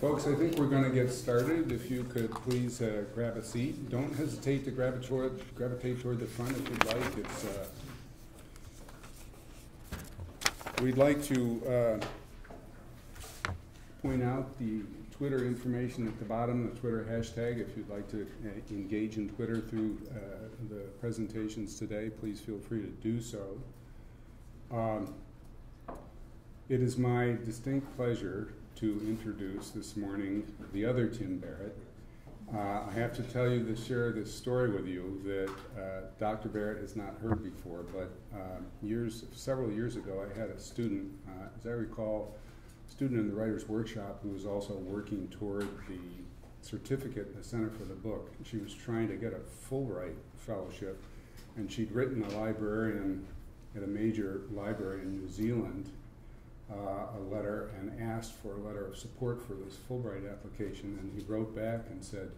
Folks, I think we're going to get started. If you could please uh, grab a seat. Don't hesitate to gravitate toward, gravitate toward the front if you'd like. It's, uh, we'd like to uh, point out the Twitter information at the bottom, the Twitter hashtag. If you'd like to uh, engage in Twitter through uh, the presentations today, please feel free to do so. Um, it is my distinct pleasure to introduce this morning the other Tim Barrett. Uh, I have to tell you to share this story with you that uh, Dr. Barrett has not heard before, but uh, years, several years ago, I had a student, uh, as I recall, a student in the Writer's Workshop who was also working toward the certificate in the Center for the Book. She was trying to get a Fulbright fellowship, and she'd written a librarian at a major library in New Zealand uh, a letter and asked for a letter of support for this Fulbright application, and he wrote back and said,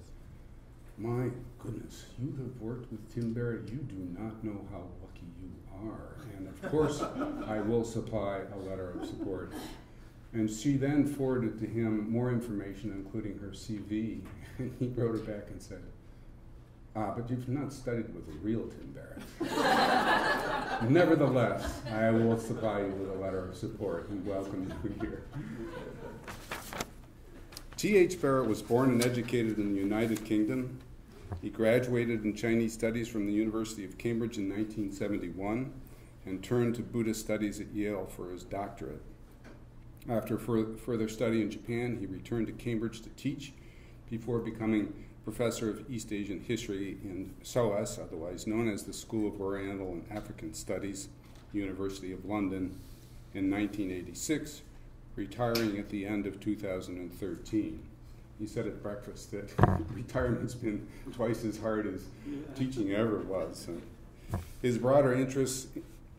My goodness, you have worked with Tim Barrett. You do not know how lucky you are. And of course, I will supply a letter of support. And she then forwarded to him more information, including her CV. And he wrote her back and said, Ah, but you've not studied with real Tim Barrett. Nevertheless, I will supply you with a letter of support and welcome you here. T.H. Barrett was born and educated in the United Kingdom. He graduated in Chinese studies from the University of Cambridge in 1971 and turned to Buddhist studies at Yale for his doctorate. After further study in Japan, he returned to Cambridge to teach before becoming professor of East Asian history in SOAS, otherwise known as the School of Oriental and African Studies, University of London, in 1986, retiring at the end of 2013. He said at breakfast that retirement's been twice as hard as teaching ever was. His broader interests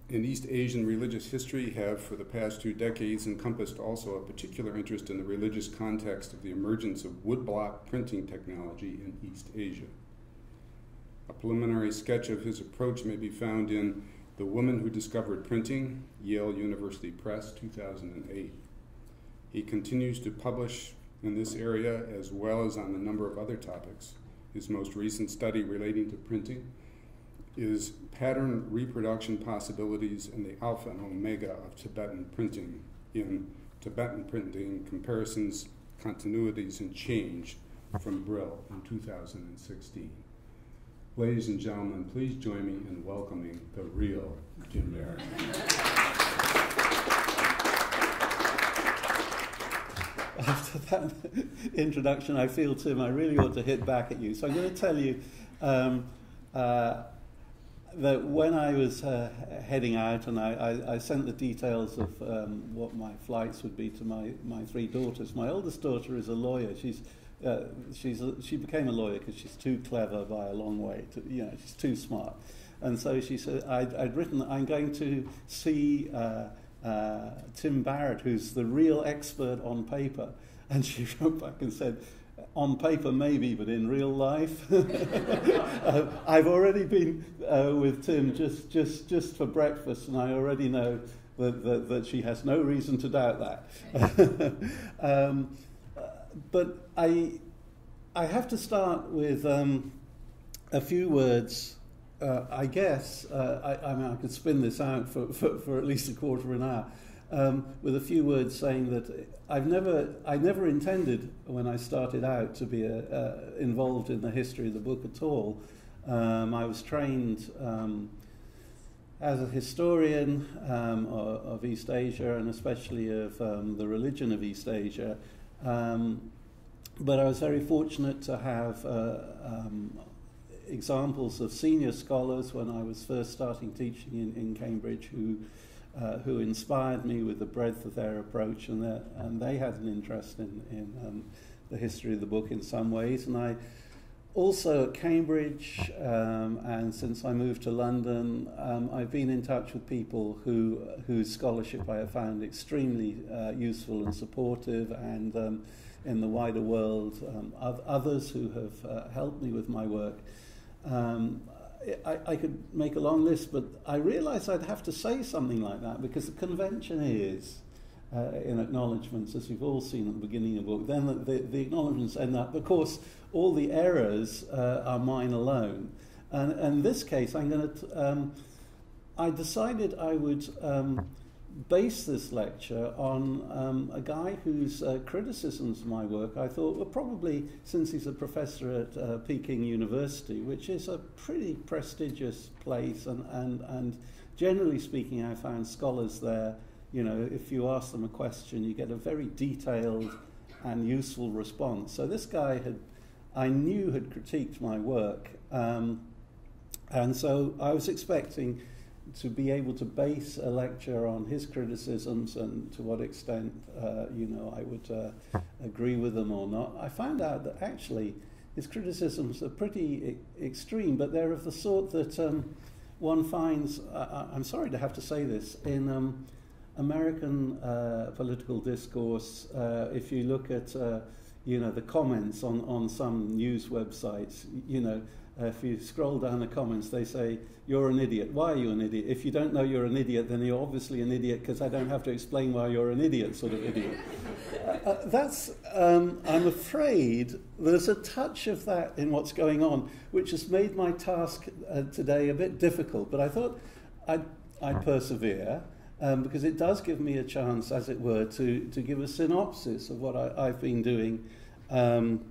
in East Asian religious history have, for the past two decades, encompassed also a particular interest in the religious context of the emergence of woodblock printing technology in East Asia. A preliminary sketch of his approach may be found in The Woman Who Discovered Printing, Yale University Press, 2008. He continues to publish in this area as well as on a number of other topics. His most recent study relating to printing is pattern reproduction possibilities in the alpha and omega of Tibetan printing in Tibetan printing comparisons, continuities, and change from Brill in 2016. Ladies and gentlemen, please join me in welcoming the real Tim Barrett. After that introduction, I feel, Tim, I really ought to hit back at you. So I'm going to tell you um, uh, that when I was uh, heading out and I, I, I, sent the details of um, what my flights would be to my, my three daughters, my oldest daughter is a lawyer. She's, uh, she's a, she became a lawyer because she's too clever by a long way. To, you know, she's too smart. And so she said, I'd, I'd written, I'm going to see uh, uh, Tim Barrett, who's the real expert on paper. And she wrote back and said, on paper maybe, but in real life, uh, I've already been uh, with Tim just, just, just for breakfast, and I already know that, that, that she has no reason to doubt that. um, but I, I have to start with um, a few words. Uh, I guess uh, I, I, mean I could spin this out for, for, for at least a quarter of an hour um, with a few words saying that I've never, I never intended when I started out to be a, uh, involved in the history of the book at all. Um, I was trained um, as a historian um, of, of, East Asia and especially of um, the religion of East Asia. Um, but I was very fortunate to have uh, um, examples of senior scholars when I was first starting teaching in, in Cambridge who uh, who inspired me with the breadth of their approach, and, their, and they had an interest in, in um, the history of the book in some ways. And I also at Cambridge, um, and since I moved to London, um, I've been in touch with people who, whose scholarship I have found extremely uh, useful and supportive, and um, in the wider world, um, others who have uh, helped me with my work. Um, I, I could make a long list, but I realized I'd have to say something like that because the convention is uh, in acknowledgements, as you've all seen at the beginning of the book. Then the, the, the acknowledgements end up, of course, all the errors uh, are mine alone. And, and in this case, I'm going to. Um, I decided I would um, base this lecture on um, a guy whose uh, criticisms of my work I thought were probably, since he's a professor at uh, Peking University, which is a pretty prestigious place, and, and, and generally speaking, I found scholars there, you know, if you ask them a question, you get a very detailed and useful response. So this guy had, I knew, had critiqued my work, um, and so I was expecting to be able to base a lecture on his criticisms and to what extent, uh, you know, I would uh, agree with them or not, I found out that actually his criticisms are pretty e- extreme, but they're of the sort that um, one finds, uh, I'm sorry to have to say this, in um, American uh, political discourse, uh, if you look at, uh, you know, the comments on, on some news websites, you know, uh, if you scroll down the comments, they say, You're an idiot. Why are you an idiot? If you don't know you're an idiot, then you're obviously an idiot because I don't have to explain why you're an idiot, sort of idiot. uh, uh, that's, um, I'm afraid, there's a touch of that in what's going on, which has made my task uh, today a bit difficult. But I thought I'd, I'd persevere. Um, because it does give me a chance, as it were, to, to give a synopsis of what I, have been doing um,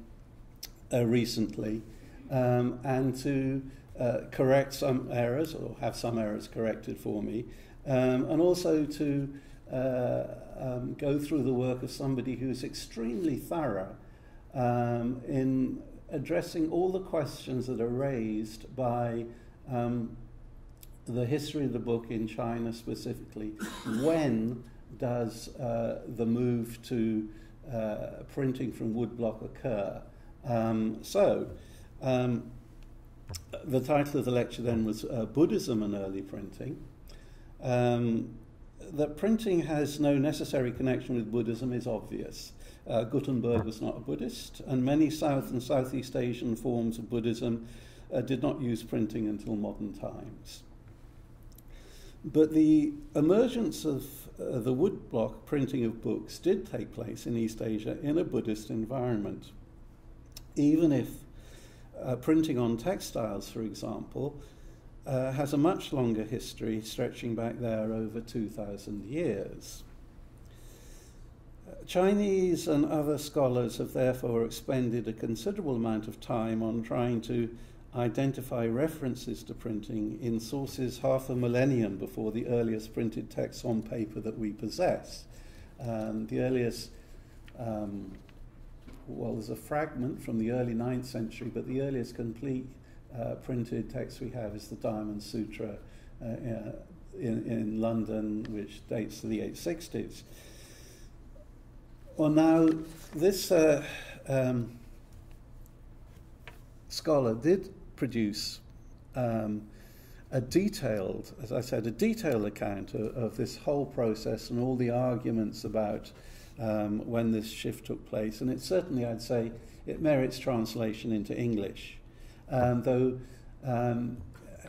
uh, recently um, and to uh, correct some errors or have some errors corrected for me, um, and also to uh, um, go through the work of somebody who's extremely thorough um, in addressing all the questions that are raised by um, the history of the book in China specifically. when does uh, the move to uh, printing from woodblock occur? Um, so, um, the title of the lecture then was uh, Buddhism and Early Printing. Um, that printing has no necessary connection with Buddhism is obvious. Uh, Gutenberg was not a Buddhist, and many South and Southeast Asian forms of Buddhism uh, did not use printing until modern times. But the emergence of uh, the woodblock printing of books did take place in East Asia in a Buddhist environment, even if uh, printing on textiles, for example, uh, has a much longer history stretching back there over 2,000 years. Uh, Chinese and other scholars have therefore expended a considerable amount of time on trying to identify references to printing in sources half a millennium before the earliest printed texts on paper that we possess. Um, the earliest um, well, there's a fragment from the early 9th century, but the earliest complete uh, printed text we have is the Diamond Sutra uh, in, in London, which dates to the 860s. Well, now, this uh, um, scholar did produce um, a detailed, as I said, a detailed account of, of, this whole process and all the arguments about um, when this shift took place. And it certainly, I'd say, it merits translation into English. Um, though um,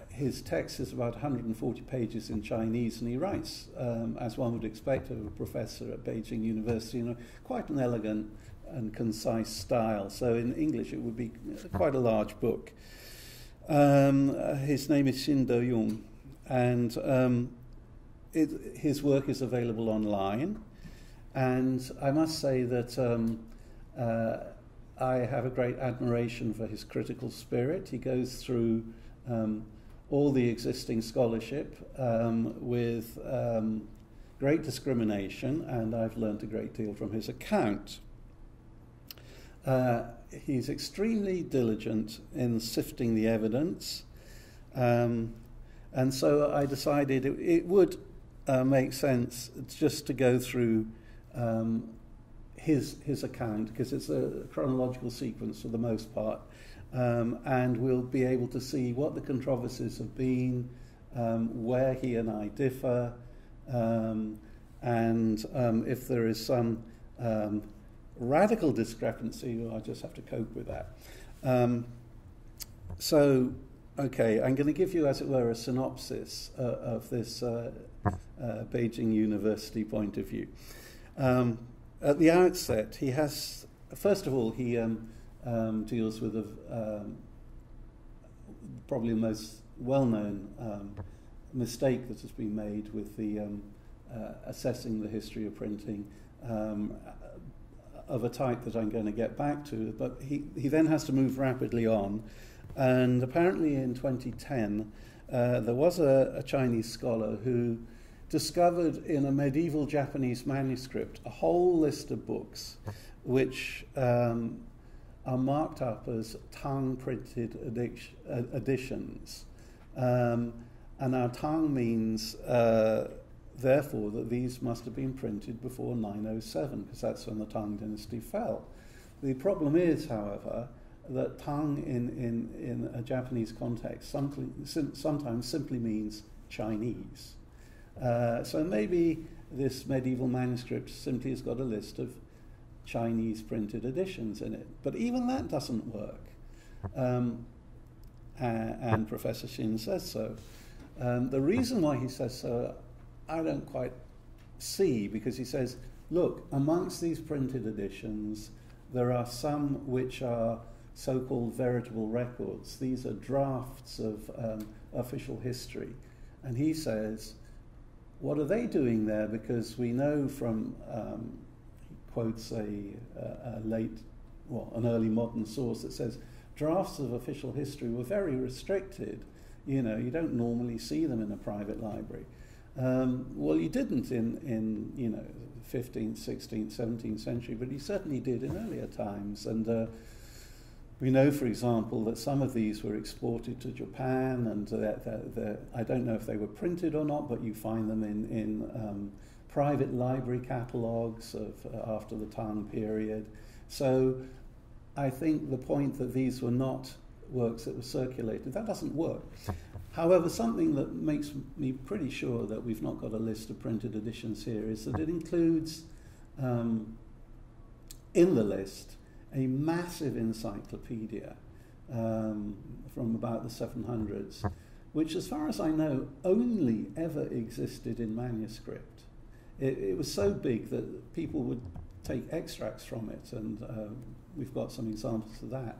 his text is about 140 pages in Chinese, and he writes, um, as one would expect of a professor at Beijing University, in a, quite an elegant and concise style. So in English, it would be quite a large book. Um, his name is Xin De and um, it, his work is available online. And I must say that um, uh, I have a great admiration for his critical spirit. He goes through um, all the existing scholarship um, with um, great discrimination, and I've learned a great deal from his account. Uh, he's extremely diligent in sifting the evidence, um, and so I decided it, it would uh, make sense just to go through um, his, his account, because it's a chronological sequence for the most part, um, and we'll be able to see what the controversies have been, um, where he and I differ, um, and um, if there is some um, radical discrepancy, well, I just have to cope with that. so, okay, I'm going to give you, as it were, a synopsis uh, of this uh, uh, Beijing University point of view. Um, at the outset, he has, first of all, he um, um, deals with a, um, probably the most well known um, mistake that has been made with the um, uh, assessing the history of printing of a type that I'm going to get back to. But he, he then has to move rapidly on. And apparently in 2010, uh, there was a, a Chinese scholar who discovered in a medieval Japanese manuscript a whole list of books which um, are marked up as Tang printed editions. Um, and our Tang means, uh, therefore, that these must have been printed before 907, because that's when the Tang dynasty fell. The problem is, however, that Tang in, in, in a Japanese context sometimes simply means Chinese. Uh, so maybe this medieval manuscript simply has got a list of Chinese printed editions in it. But even that doesn't work. Um, and Professor Xin says so. Um, the reason why he says so, I don't quite see, because he says, look, amongst these printed editions, there are some which are so called veritable records. These are drafts of um, official history. And he says, what are they doing there? Because we know from, um, he quotes a, a, a late, well, an early modern source that says drafts of official history were very restricted. You know, you don't normally see them in a private library. Um, well, you didn't in, in, you know, 15th, 16th, 17th century, but you certainly did in earlier times. And uh, we know, for example, that some of these were exported to Japan, and I don't know if they were printed or not, but you find them in, in um, private library catalogues of uh, after the Tang period. So I think the point that these were not works that were circulated, that doesn't work. However, something that makes me pretty sure that we've not got a list of printed editions here is that it includes um, in the list a massive encyclopedia um, from about the 700s, which, as far as I know, only ever existed in manuscript. It, it was so big that people would take extracts from it, and uh, we've got some examples of that.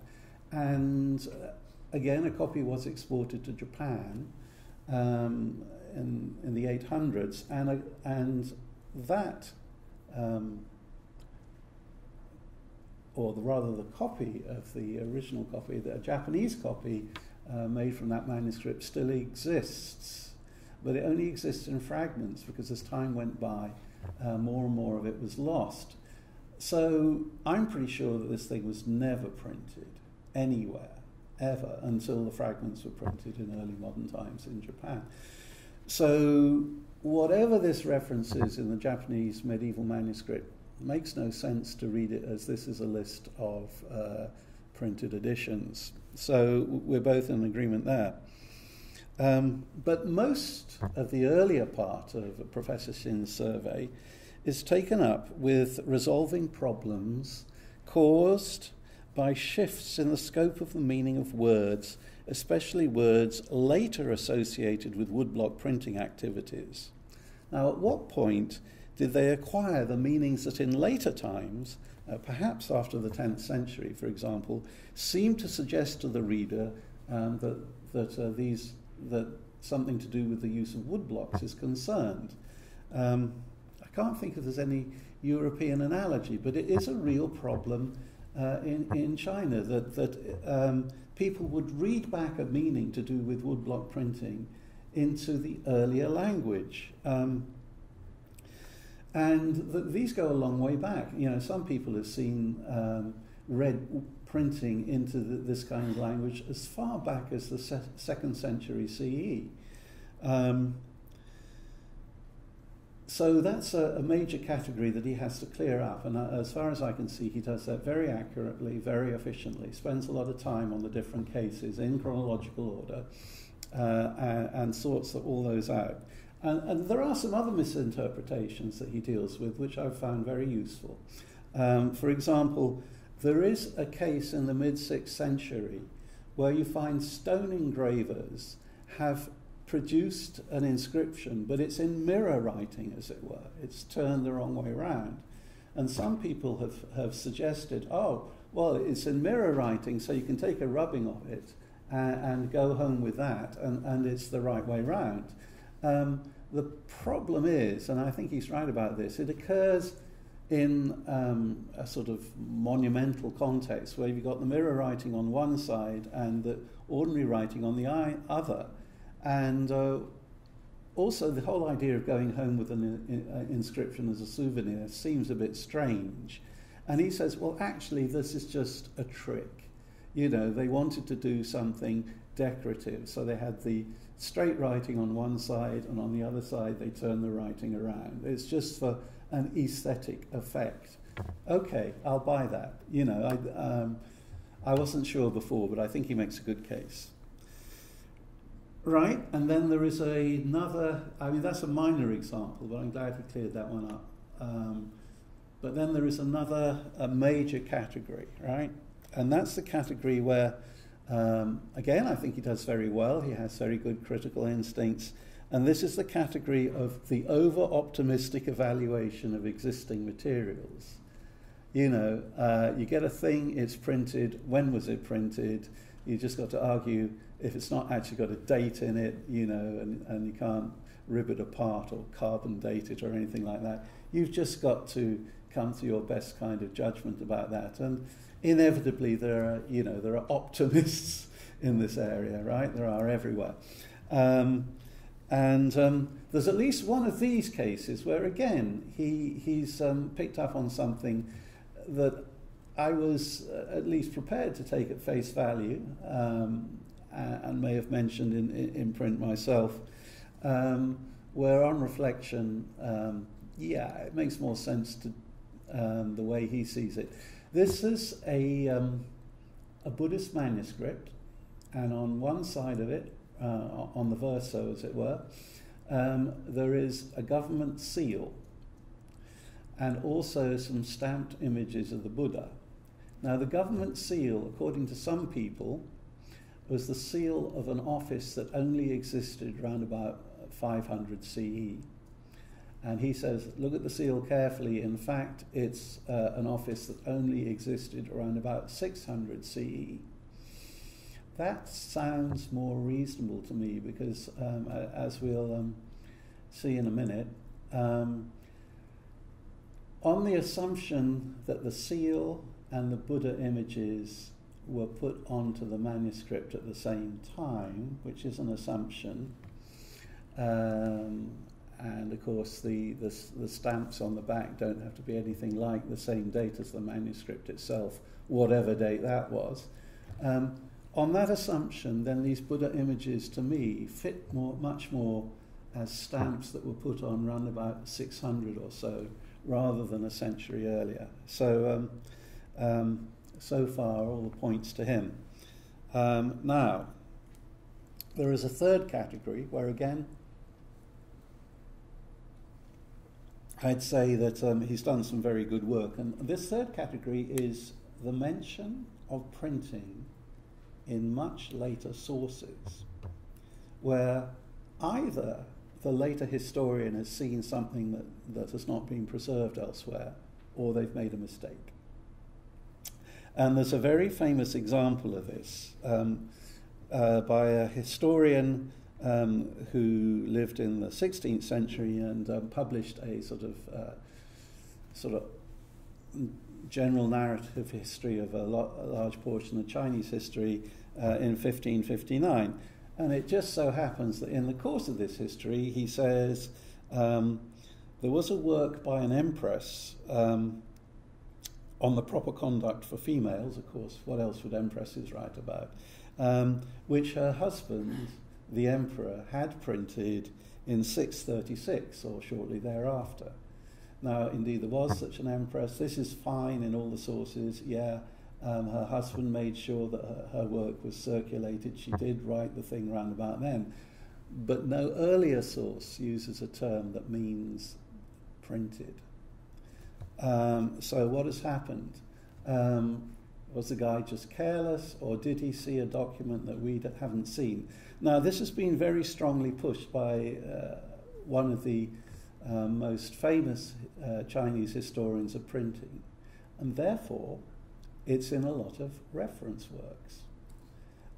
And uh, again, a copy was exported to Japan um, in, in the 800s, and, uh, and that um, or the, rather the copy of the original copy, the Japanese copy uh, made from that manuscript still exists, but it only exists in fragments because as time went by, uh, more and more of it was lost. So I'm pretty sure that this thing was never printed anywhere, ever, until the fragments were printed in early modern times in Japan. So whatever this reference is in the Japanese medieval manuscript makes no sense to read it as this is a list of uh, printed editions. So we're both in agreement there. Um, but most of the earlier part of Professor Xin's survey is taken up with resolving problems caused by shifts in the scope of the meaning of words, especially words later associated with woodblock printing activities. Now, at what point did they acquire the meanings that in later times, uh, perhaps after the 10th century, for example, seem to suggest to the reader um, that, that uh, these that something to do with the use of woodblocks is concerned. Um, I can't think if there's any European analogy, but it is a real problem uh, in, in China that, that um, people would read back a meaning to do with woodblock printing into the earlier language. Um, and the, these go a long way back. You know, some people have seen um, read printing into the, this kind of language as far back as the se- second century CE. Um, so that's a, a, major category that he has to clear up, and uh, as far as I can see, he does that very accurately, very efficiently. Spends a lot of time on the different cases in chronological order, uh, and, and sorts all those out. And, and, there are some other misinterpretations that he deals with, which I've found very useful. Um, for example, there is a case in the mid 6th century where you find stone engravers have produced an inscription, but it's in mirror writing, as it were. It's turned the wrong way around. And some people have, have suggested, oh, well, it's in mirror writing, so you can take a rubbing of it and, and go home with that, and, and it's the right way round. Um, the problem is, and I think he's right about this, it occurs in um, a sort of monumental context where you've got the mirror writing on one side and the ordinary writing on the other. And uh, also, the whole idea of going home with an in, uh, inscription as a souvenir seems a bit strange. And he says, well, actually, this is just a trick. You know, they wanted to do something decorative, so they had the straight writing on one side, and on the other side, they turn the writing around. It's just for an aesthetic effect. Okay, I'll buy that. You know, I, um, I wasn't sure before, but I think he makes a good case. Right, and then there is a, another, I mean, that's a minor example, but I'm glad he cleared that one up. Um, but then there is another a major category, right? And that's the category where, um, again, I think he does very well. He has very good critical instincts. And this is the category of the over optimistic evaluation of existing materials. You know, uh, you get a thing, it's printed, when was it printed? You just got to argue if it's not actually got a date in it, you know, and, and you can't rib it apart or carbon date it or anything like that. You've just got to come to your best kind of judgment about that. And inevitably, there are, you know, there are optimists in this area, right? There are everywhere. Um, and um, there's at least one of these cases where, again, he, he's um, picked up on something that I was uh, at least prepared to take at face value um, and may have mentioned in, in print myself, um, where on reflection, um, yeah, it makes more sense to the way he sees it. This is a, um, a Buddhist manuscript, and on one side of it, uh, on the verso as it were, um, there is a government seal and also some stamped images of the Buddha. Now, the government seal, according to some people, was the seal of an office that only existed around about 500 CE. And he says, look at the seal carefully. In fact, it's uh, an office that only existed around about 600 CE. That sounds more reasonable to me because, um, as we'll um, see in a minute, um, on the assumption that the seal and the Buddha images were put onto the manuscript at the same time, which is an assumption. Um, and of course, the, the, the, stamps on the back don't have to be anything like the same date as the manuscript itself, whatever date that was. Um, on that assumption, then these Buddha images to me fit more, much more as stamps that were put on around about 600 or so, rather than a century earlier. So, um, um, so far, all the points to him. Um, now, there is a third category where again I'd say that um, he's done some very good work. And this third category is the mention of printing in much later sources, where either the later historian has seen something that, that has not been preserved elsewhere, or they've made a mistake. And there's a very famous example of this um, uh, by a historian um, who lived in the 16th century and um, published a sort of uh, sort of general narrative history of a, lo- a large portion of Chinese history uh, in 1559. And it just so happens that in the course of this history, he says um, there was a work by an empress um, on the proper conduct for females, of course, what else would empresses write about? Um, which her husband the emperor had printed in 636 or shortly thereafter. Now, indeed, there was such an empress. This is fine in all the sources. Yeah, um, her husband made sure that her, her, work was circulated. She did write the thing round about then. But no earlier source uses a term that means printed. Um, so, what has happened? Um, was the guy just careless, or did he see a document that we haven't seen? Now, this has been very strongly pushed by uh, one of the uh, most famous uh, Chinese historians of printing, and therefore it's in a lot of reference works.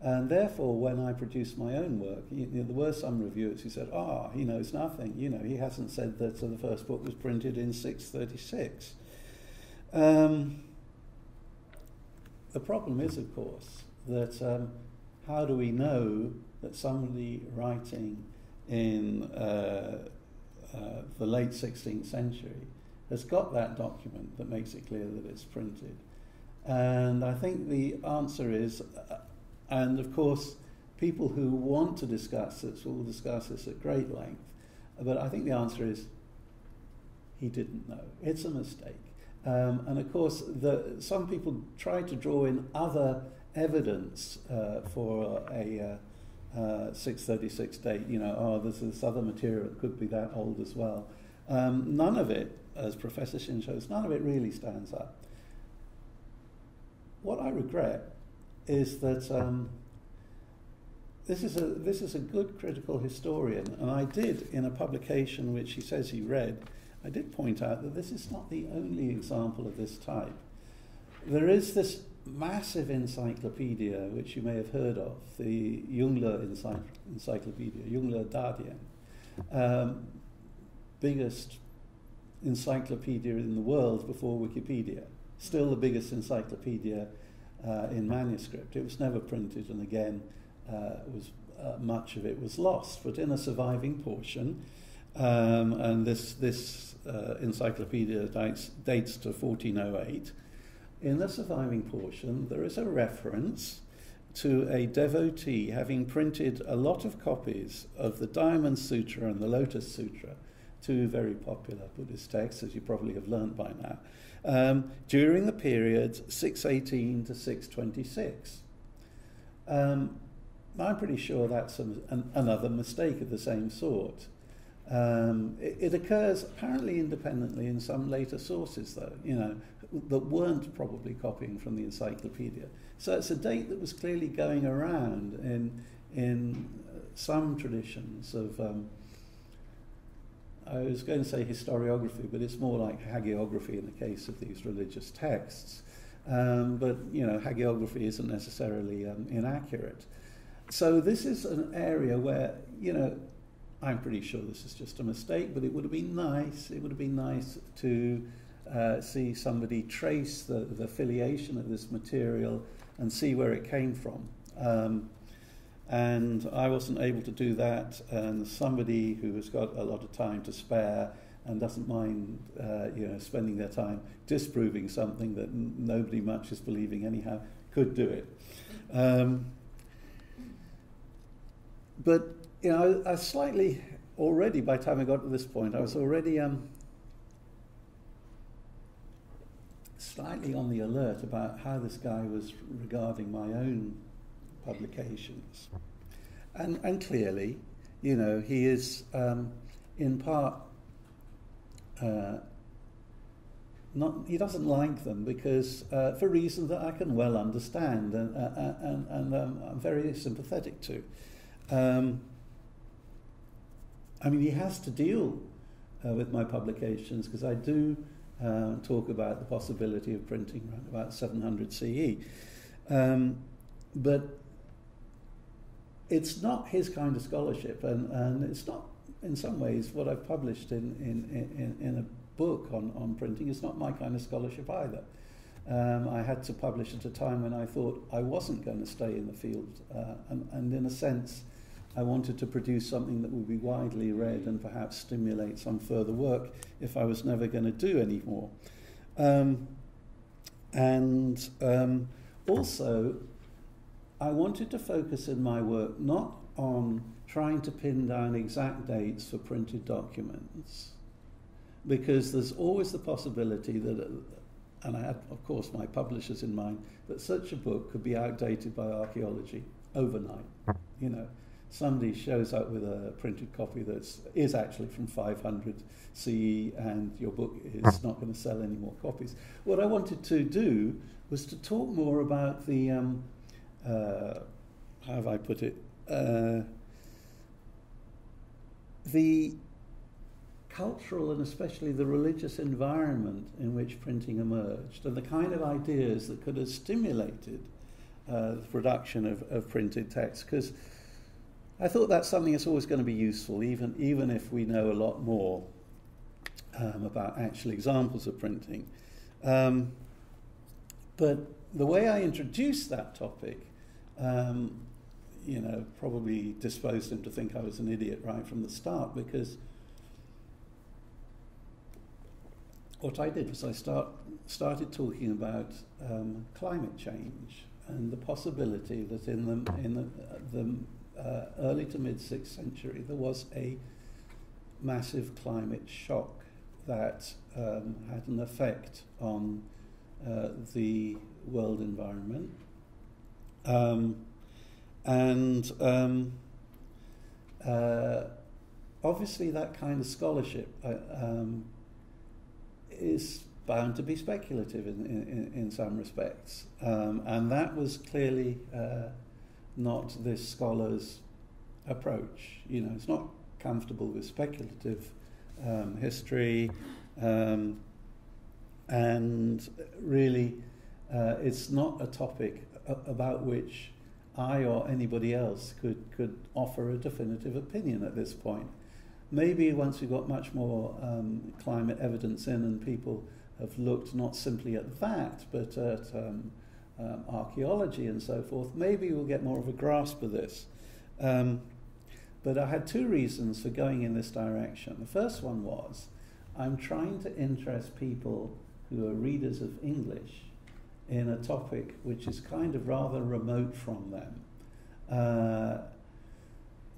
And therefore, when I produced my own work, you know, there were some reviewers who said, ah, oh, he knows nothing. You know, he hasn't said that the first book was printed in 636. Um, the problem is, of course, that um, how do we know that somebody writing in uh, uh, the late 16th century has got that document that makes it clear that it's printed? And I think the answer is uh, and of course, people who want to discuss this will discuss this at great length. But I think the answer is he didn't know. It's a mistake. Um, and of course, the, some people try to draw in other evidence uh, for a uh, uh, 636 date. You know, oh, there's this other material that could be that old as well. Um, none of it, as Professor Xin shows, none of it really stands up. What I regret is that um, this is a this is a good critical historian, and I did in a publication which he says he read. I did point out that this is not the only example of this type. There is this massive encyclopedia which you may have heard of, the Yongle Encyclopedia, Yongle Dadian, um, biggest encyclopedia in the world before Wikipedia. Still the biggest encyclopedia uh, in manuscript. It was never printed, and again, uh, was uh, much of it was lost. But in a surviving portion, um, and this this uh, encyclopedia dates, dates to 1408. In the surviving portion, there is a reference to a devotee having printed a lot of copies of the Diamond Sutra and the Lotus Sutra, two very popular Buddhist texts, as you probably have learned by now um, during the period 618 to 626. Um, I'm pretty sure that's a, an, another mistake of the same sort. Um, it, it, occurs apparently independently in some later sources, though, you know, that weren't probably copying from the encyclopedia. So it's a date that was clearly going around in, in some traditions of um, I was going to say historiography, but it's more like hagiography in the case of these religious texts. Um, but you know, hagiography isn't necessarily um, inaccurate. So this is an area where you know, I'm pretty sure this is just a mistake, but it would have been nice. It would have been nice to uh, see somebody trace the, the affiliation of this material and see where it came from. Um, and I wasn't able to do that. And somebody who has got a lot of time to spare and doesn't mind, uh, you know, spending their time disproving something that nobody much is believing anyhow, could do it. Um, but you know, I, I, slightly already by the time I got to this point, I was already um, slightly on the alert about how this guy was regarding my own publications. And, and clearly, you know, he is um, in part uh, not, he doesn't like them because uh, for reasons that I can well understand and, uh, uh and, and um, I'm very sympathetic to. Um, I mean, he has to deal uh, with my publications because I do uh, talk about the possibility of printing around about 700 CE. Um, but it's not his kind of scholarship, and, and it's not, in some ways, what I've published in, in, in, in a book on, on printing is not my kind of scholarship either. Um, I had to publish at a time when I thought I wasn't going to stay in the field, uh, and, and in a sense, I wanted to produce something that would be widely read and perhaps stimulate some further work if I was never going to do any more. Um, and um, also, I wanted to focus in my work not on trying to pin down exact dates for printed documents, because there's always the possibility that, and I had, of course, my publishers in mind, that such a book could be outdated by archaeology overnight. You know, somebody shows up with a printed copy that is actually from 500 CE, and your book is not going to sell any more copies. What I wanted to do was to talk more about the um, uh, how have I put it? Uh, the cultural and especially the religious environment in which printing emerged and the kind of ideas that could have stimulated uh, the production of, of printed text. Because I thought that's something that's always going to be useful, even, even if we know a lot more um, about actual examples of printing. Um, but the way I introduced that topic, um, you know, probably disposed him to think I was an idiot right from the start because what I did was I start, started talking about um, climate change and the possibility that in the, in the, the uh, early to mid 6th century there was a massive climate shock that um, had an effect on uh, the world environment. Um, and um, uh, obviously, that kind of scholarship uh, um, is bound to be speculative in, in, in some respects. Um, and that was clearly uh, not this scholar's approach. You know, it's not comfortable with speculative um, history, um, and really, uh, it's not a topic about which I or anybody else could, could offer a definitive opinion at this point. Maybe once we've got much more um, climate evidence in and people have looked not simply at that, but at um, archaeology and so forth, maybe we'll get more of a grasp of this. Um, but I had two reasons for going in this direction. The first one was I'm trying to interest people who are readers of English in a topic which is kind of rather remote from them. Uh,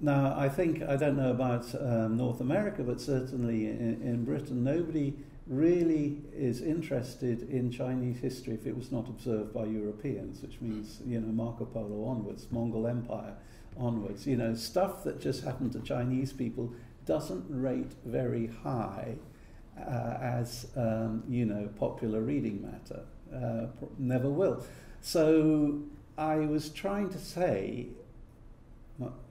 now, I think, I don't know about um, North America, but certainly in, in, Britain, nobody really is interested in Chinese history if it was not observed by Europeans, which means, you know, Marco Polo onwards, Mongol Empire onwards. You know, stuff that just happened to Chinese people doesn't rate very high uh, as, um, you know, popular reading matter. Uh, never will. So I was trying to say,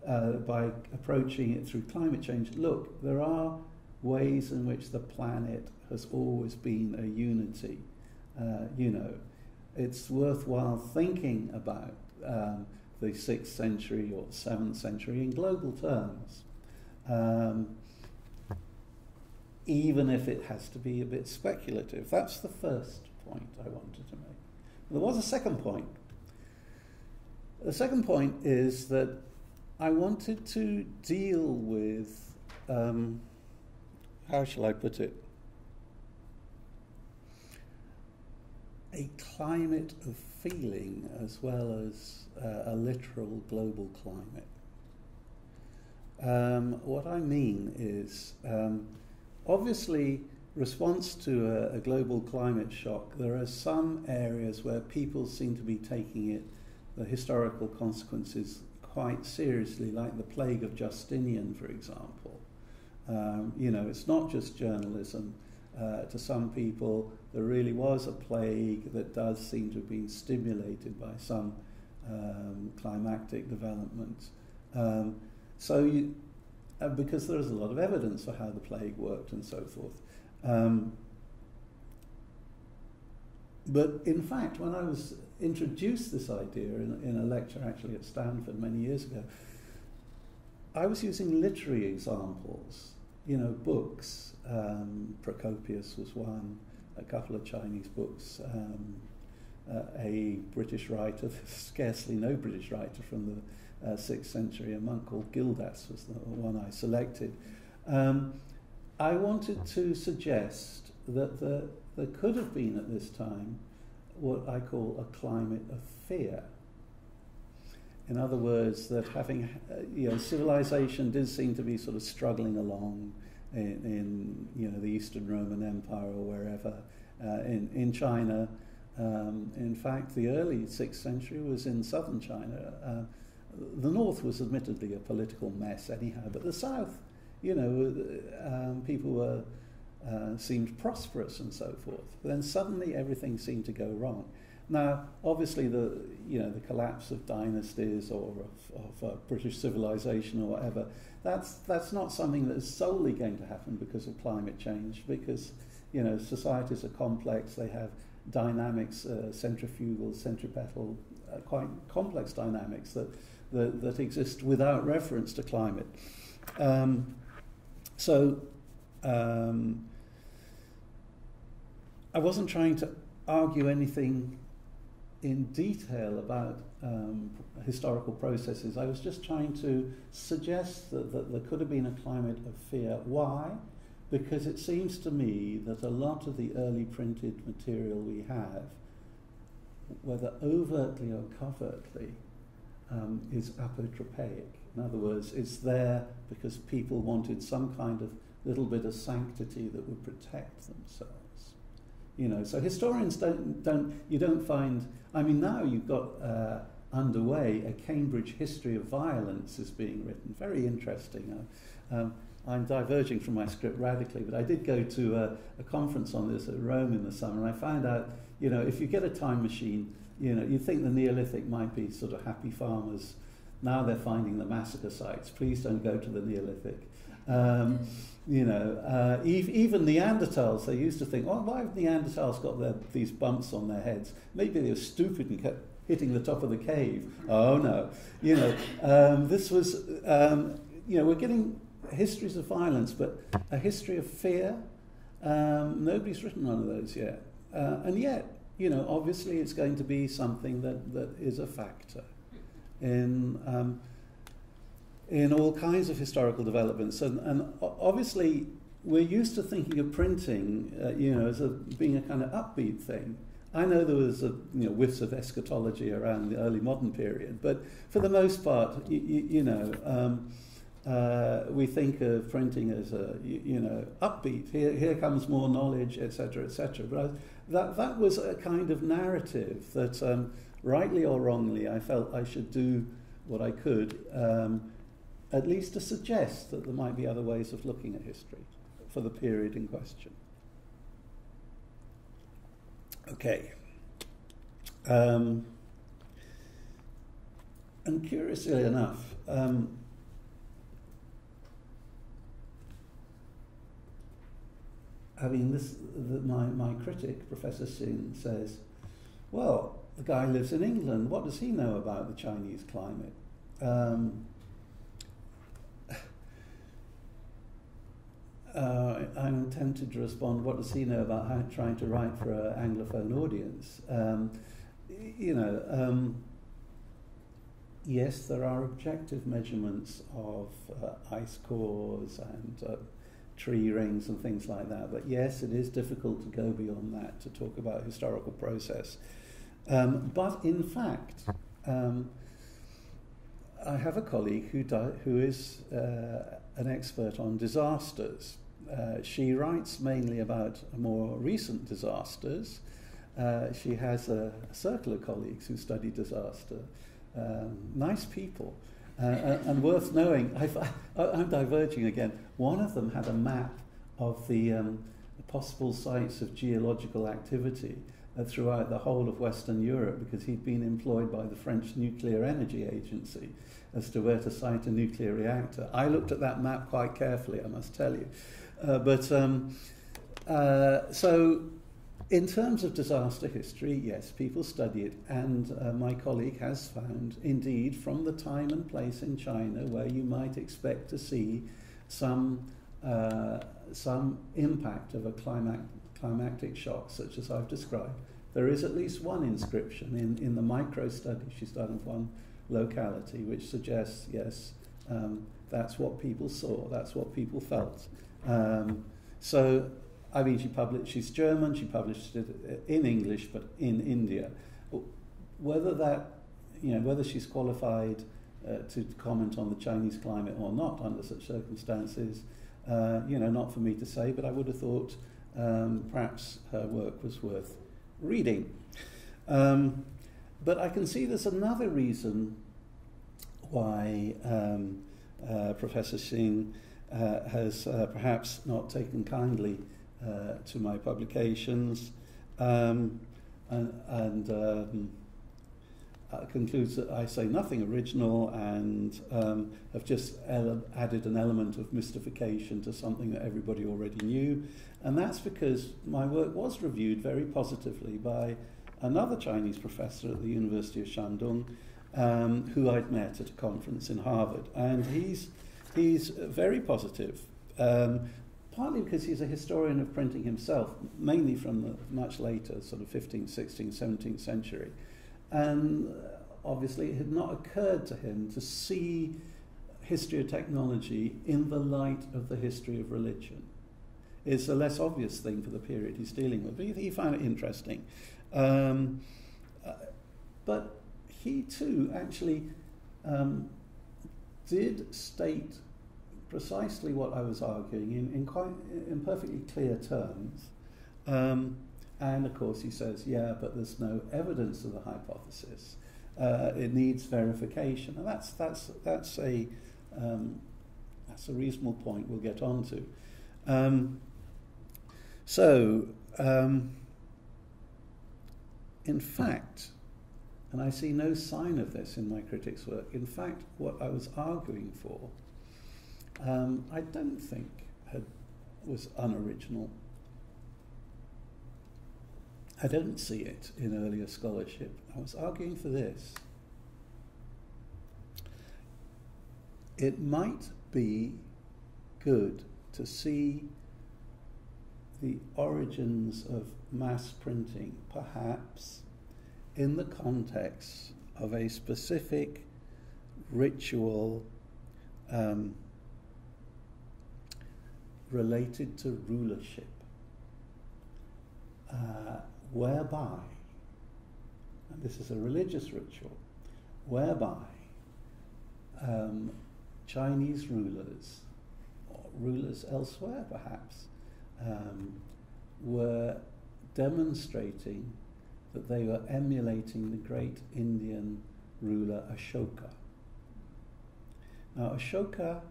uh, by approaching it through climate change, look, there are ways in which the planet has always been a unity. Uh, you know, it's worthwhile thinking about um, the 6th century or 7th century in global terms. Um, even if it has to be a bit speculative. That's the first point I wanted to make. There was a second point. The second point is that I wanted to deal with, um, how shall I put it, a climate of feeling as well as uh, a literal global climate. Um, what I mean is, um, obviously, response to a, a, global climate shock, there are some areas where people seem to be taking it, the historical consequences, quite seriously, like the plague of Justinian, for example. Um, you know, it's not just journalism. Uh, to some people, there really was a plague that does seem to have been stimulated by some um, climactic developments. Um, so, you, uh, because there's a lot of evidence for how the plague worked and so forth. Um, but in fact, when I was introduced this idea in, in a lecture actually at Stanford many years ago, I was using literary examples, you know, books. Um, Procopius was one, a couple of Chinese books, um, uh, a British writer, scarcely no British writer from the uh, 6th century, a monk called Gildas was the one I selected. Um, I wanted to suggest that the, there could have been at this time what I call a climate of fear. In other words, that having, uh, you know, civilization did seem to be sort of struggling along in, in you know, the Eastern Roman Empire or wherever, uh, in, in China. Um, in fact, the early 6th century was in southern China. Uh, the north was admittedly a political mess anyhow, but the south you know, um, people were uh, seemed prosperous and so forth. But then suddenly everything seemed to go wrong. Now, obviously, the you know the collapse of dynasties or of, of uh, British civilization or whatever, that's that's not something that is solely going to happen because of climate change. Because you know societies are complex; they have dynamics, uh, centrifugal, centripetal, uh, quite complex dynamics that, that that exist without reference to climate. Um, so. Um, I wasn't trying to argue anything in detail about um, historical processes. I was just trying to suggest that, that there could have been a climate of fear. Why? Because it seems to me that a lot of the early printed material we have, whether overtly or covertly, um, is apotropaic. In other words, it's there because people wanted some kind of little bit of sanctity that would protect themselves. You know, so historians don't don't you don't find. I mean, now you've got uh, underway a Cambridge history of violence is being written. Very interesting. Uh, um, I'm diverging from my script radically, but I did go to a, a, conference on this at Rome in the summer, and I found out, you know, if you get a time machine, you know, you think the Neolithic might be sort of happy farmers. Now they're finding the massacre sites. Please don't go to the Neolithic. Um, you know, uh, even Neanderthals, they used to think, oh, why have Neanderthals got their, these bumps on their heads? Maybe they were stupid and kept hitting the top of the cave. Oh, no. You know, um, this was, um, you know, we're getting histories of violence, but a history of fear, um, nobody's written one of those yet. Uh, and yet, you know, obviously it's going to be something that, that is a factor in um, in all kinds of historical developments. And, and obviously, we're used to thinking of printing, uh, you know, as a, being a kind of upbeat thing. I know there was a, you know, whiffs of eschatology around the early modern period, but for the most part, you, you, you know, um, uh, we think of printing as a, you, you, know, upbeat. Here, here comes more knowledge, etc., etc. But I, that that was a kind of narrative that, um, rightly or wrongly, I felt I should do what I could um, at least to suggest that there might be other ways of looking at history for the period in question. Okay. Um, and curiously enough, um, I mean, this, the, my, my critic, Professor Xin, says, well, the guy lives in England. What does he know about the Chinese climate? Um, uh, I'm tempted to respond, what does he know about how, trying to write for an Anglophone audience? Um, you know, um, yes, there are objective measurements of uh, ice cores and uh, tree rings and things like that, but yes, it is difficult to go beyond that to talk about historical process. Um, but in fact, um, I have a colleague who, who is uh, an expert on disasters. Uh, she writes mainly about more recent disasters. Uh, she has a, circle of colleagues who study disaster. Um, nice people. Uh, and, and, worth knowing, i am diverging again. One of them had a map of the, um, the possible sites of geological activity uh, throughout the whole of Western Europe because he'd been employed by the French Nuclear Energy Agency as to where to site a nuclear reactor. I looked at that map quite carefully, I must tell you. Uh, but um, uh, so, in terms of disaster history, yes, people study it, and uh, my colleague has found, indeed, from the time and place in China where you might expect to see some uh, some impact of a climac- climactic shock, such as I've described. There is at least one inscription in, in the micro study she's done of one locality, which suggests, yes, um, that's what people saw, that's what people felt. Um, so, I mean, she published, she's German, she published it in English, but in India. Whether that, you know, whether she's qualified uh, to comment on the Chinese climate or not under such circumstances, uh, you know, not for me to say, but I would have thought um, perhaps her work was worth reading. Um, but I can see there's another reason why um, uh, Professor Xin uh, has uh, perhaps not taken kindly uh, to my publications. Um, and, and um, uh, concludes that I say nothing original and um, have just added an element of mystification to something that everybody already knew. And that's because my work was reviewed very positively by another Chinese professor at the University of Shandong um, who I'd met at a conference in Harvard. And he's, he's very positive, um, partly because he's a historian of printing himself, mainly from the much later sort of 15th, 16th, 17th century. And obviously, it had not occurred to him to see history of technology in the light of the history of religion. It's a less obvious thing for the period he's dealing with, but he, he found it interesting. Um, uh, but he too actually um, did state precisely what I was arguing in, in quite in perfectly clear terms. Um, and of course, he says, yeah, but there's no evidence of the hypothesis. Uh, it needs verification, and that's that's that's a um, that's a reasonable point. We'll get on to. Um, so, um, in fact, and I see no sign of this in my critics' work. In fact, what I was arguing for, um, I don't think had, was unoriginal. I don't see it in earlier scholarship. I was arguing for this. It might be good to see the origins of mass printing, perhaps in the context of a specific ritual um, related to rulership, uh, whereby, and this is a religious ritual, whereby um, Chinese rulers, or rulers elsewhere perhaps, um, were demonstrating that they were emulating the great Indian ruler Ashoka. Now, Ashoka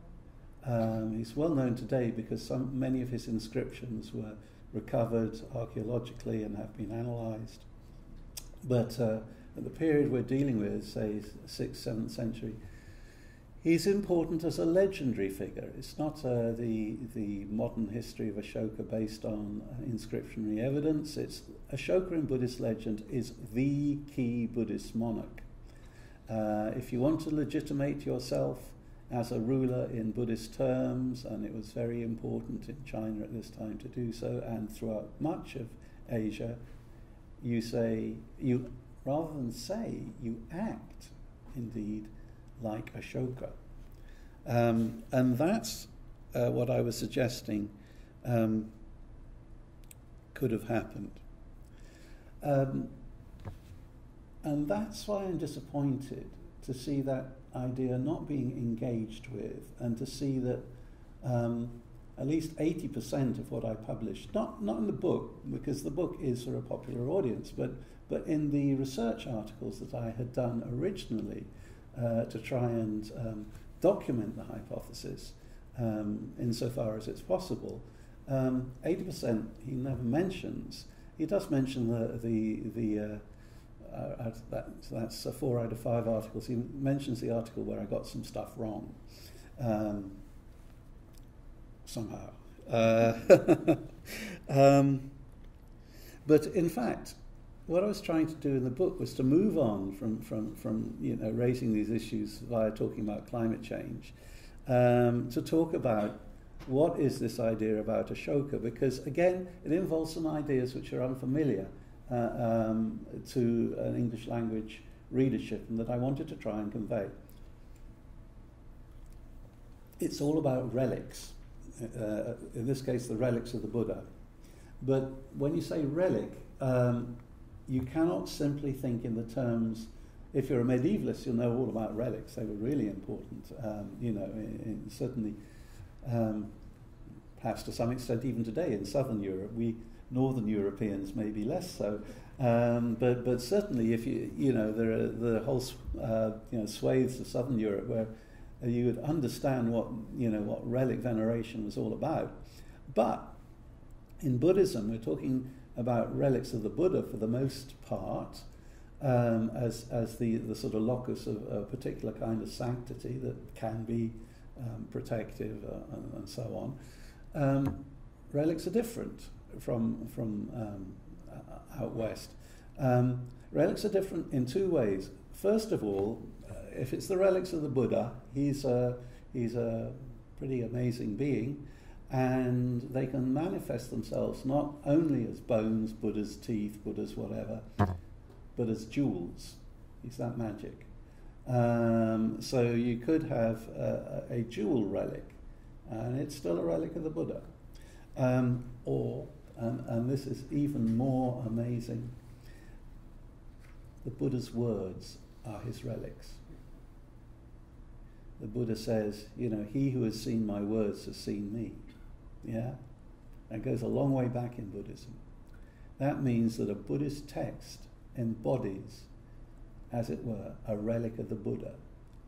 um, is well known today because some, many of his inscriptions were recovered archaeologically and have been analysed. But uh, at the period we're dealing with, say 6th, 7th century, He's important as a legendary figure. It's not uh, the, the modern history of Ashoka based on inscriptionary evidence. It's Ashoka in Buddhist legend is the key Buddhist monarch. Uh, if you want to legitimate yourself as a ruler in Buddhist terms, and it was very important in China at this time to do so, and throughout much of Asia, you say, you rather than say, you act indeed like Ashoka. Um, and that's uh, what I was suggesting um, could have happened. Um, and that's why I'm disappointed to see that idea not being engaged with and to see that um, at least 80% of what I published, not, not in the book, because the book is for a popular audience, but, but in the research articles that I had done originally, uh, to try and um, document the hypothesis um, insofar as it's possible. Um, 80% he never mentions. He does mention the, the, the uh, uh, that, that's uh, four out of five articles. He mentions the article where I got some stuff wrong um, somehow. Uh, um, but in fact, what I was trying to do in the book was to move on from, from, from you know, raising these issues via talking about climate change um, to talk about what is this idea about Ashoka, because again, it involves some ideas which are unfamiliar uh, um, to an English language readership and that I wanted to try and convey. It's all about relics, uh, in this case, the relics of the Buddha. But when you say relic, um, you cannot simply think in the terms. If you're a medievalist, you'll know all about relics. They were really important. Um, you know, in, in certainly, um, perhaps to some extent, even today in southern Europe, we northern Europeans maybe less so. Um, but but certainly, if you you know there are the whole uh, you know swathes of southern Europe where you would understand what you know what relic veneration was all about. But in Buddhism, we're talking about relics of the Buddha for the most part um, as, as the, the sort of locus of a particular kind of sanctity that can be um, protective uh, and, and, so on. Um, relics are different from, from um, out west. Um, relics are different in two ways. First of all, uh, if it's the relics of the Buddha, he's a, he's a pretty amazing being, and they can manifest themselves not only as bones, Buddha's teeth, Buddha's whatever, but as jewels. Is that magic? Um, so you could have a, a, jewel relic, and it's still a relic of the Buddha. Um, or, and, and this is even more amazing, the Buddha's words are his relics. The Buddha says, you know, he who has seen my words has seen me. Yeah? That goes a long way back in Buddhism. That means that a Buddhist text embodies, as it were, a relic of the Buddha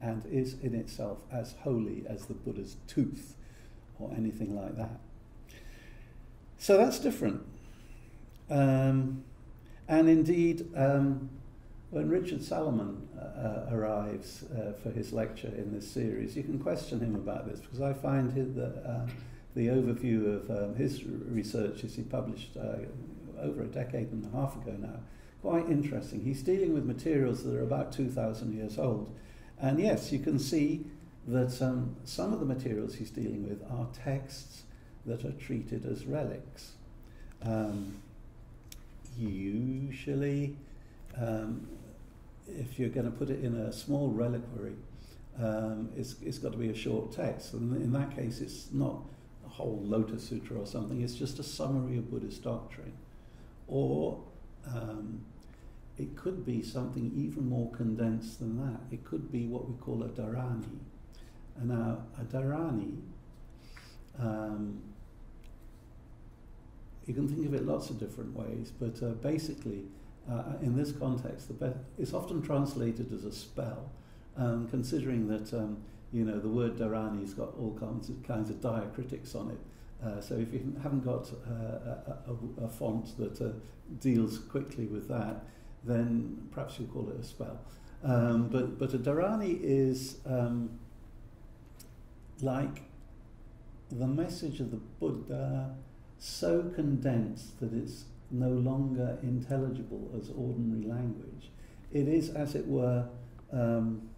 and is in itself as holy as the Buddha's tooth or anything like that. So that's different. Um, and indeed, um, when Richard Salomon uh, arrives uh, for his lecture in this series, you can question him about this because I find the, uh, the overview of um, his research as he published uh, over a decade and a half ago now quite interesting. He's dealing with materials that are about 2,000 years old. And yes, you can see that um, some of the materials he's dealing with are texts that are treated as relics. Um, usually, um, if you're going to put it in a small reliquary, um, it's, it's got to be a short text. And in that case, it's not whole Lotus Sutra or something, it's just a summary of Buddhist doctrine. Or um, it could be something even more condensed than that. It could be what we call a dharani. And now, a dharani, um, you can think of it lots of different ways, but uh, basically, uh, in this context, the it's often translated as a spell, um, considering that um, you know the word dharani's got all kinds of, kinds of diacritics on it. Uh, so if you haven't got uh, a, a, a, font that uh, deals quickly with that, then perhaps you'll call it a spell. Um, but, but a dharani is um, like the message of the Buddha so condensed that it's no longer intelligible as ordinary language. It is, as it were, um,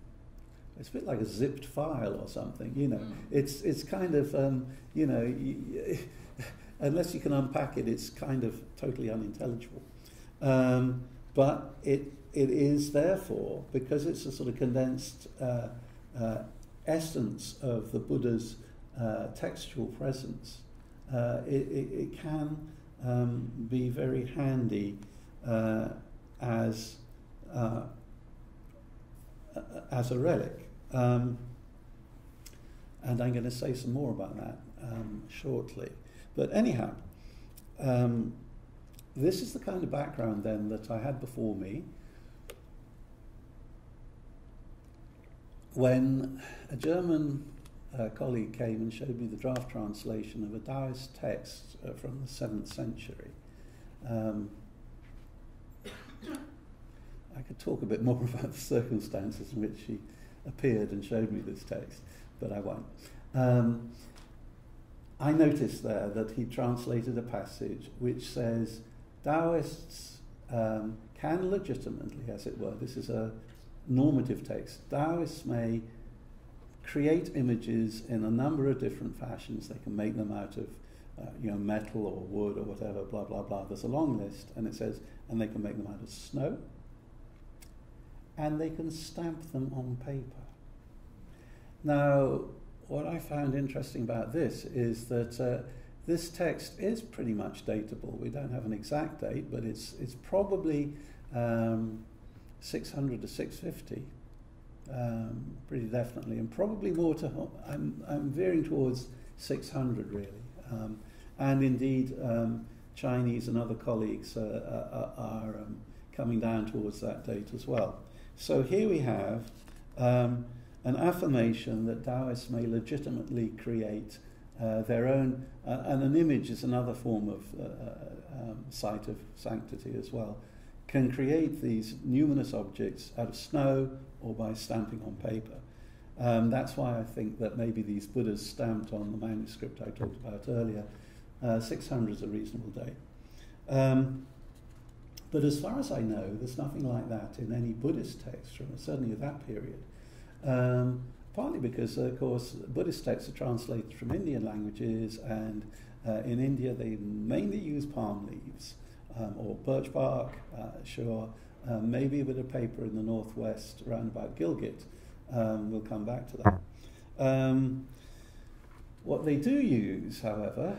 it's a bit like a zipped file or something. You know, mm. it's it's kind of um, you know, you, unless you can unpack it, it's kind of totally unintelligible. Um, but it it is therefore because it's a sort of condensed uh, uh, essence of the Buddha's uh, textual presence. Uh, it, it, it, can um, be very handy uh, as uh, as a relic. Um, and I'm going to say some more about that um, shortly. But anyhow, um, this is the kind of background then that I had before me when a German uh, colleague came and showed me the draft translation of a Taoist text uh, from the 7th century. Um, I could talk a bit more about the circumstances in which he appeared and showed me this text, but I won't. Um, I noticed there that he translated a passage which says, Taoists um, can legitimately, as it were, this is a normative text, Taoists may create images in a number of different fashions. They can make them out of uh, you know, metal or wood or whatever, blah, blah, blah. There's a long list, and it says, and they can make them out of snow, and they can stamp them on paper. Now, what I found interesting about this is that uh, this text is pretty much datable. We don't have an exact date, but it's, it's probably um, 600 to 650, um, pretty definitely, and probably more to, I'm, I'm veering towards 600 really. Um, and indeed, um, Chinese and other colleagues uh, uh, are um, coming down towards that date as well. So here we have um, an affirmation that Taoists may legitimately create uh, their own, uh, and an image is another form of uh, uh, um, site of sanctity as well, can create these numinous objects out of snow or by stamping on paper. Um, that's why I think that maybe these Buddhas stamped on the manuscript I talked about earlier, uh, 600 is a reasonable date. Um, but as far as I know, there's nothing like that in any Buddhist text from certainly of that period. Um, partly because, of course, Buddhist texts are translated from Indian languages, and uh, in India they mainly use palm leaves um, or birch bark, uh, sure, um, maybe a bit of paper in the northwest around about Gilgit. Um, we'll come back to that. Um, what they do use, however,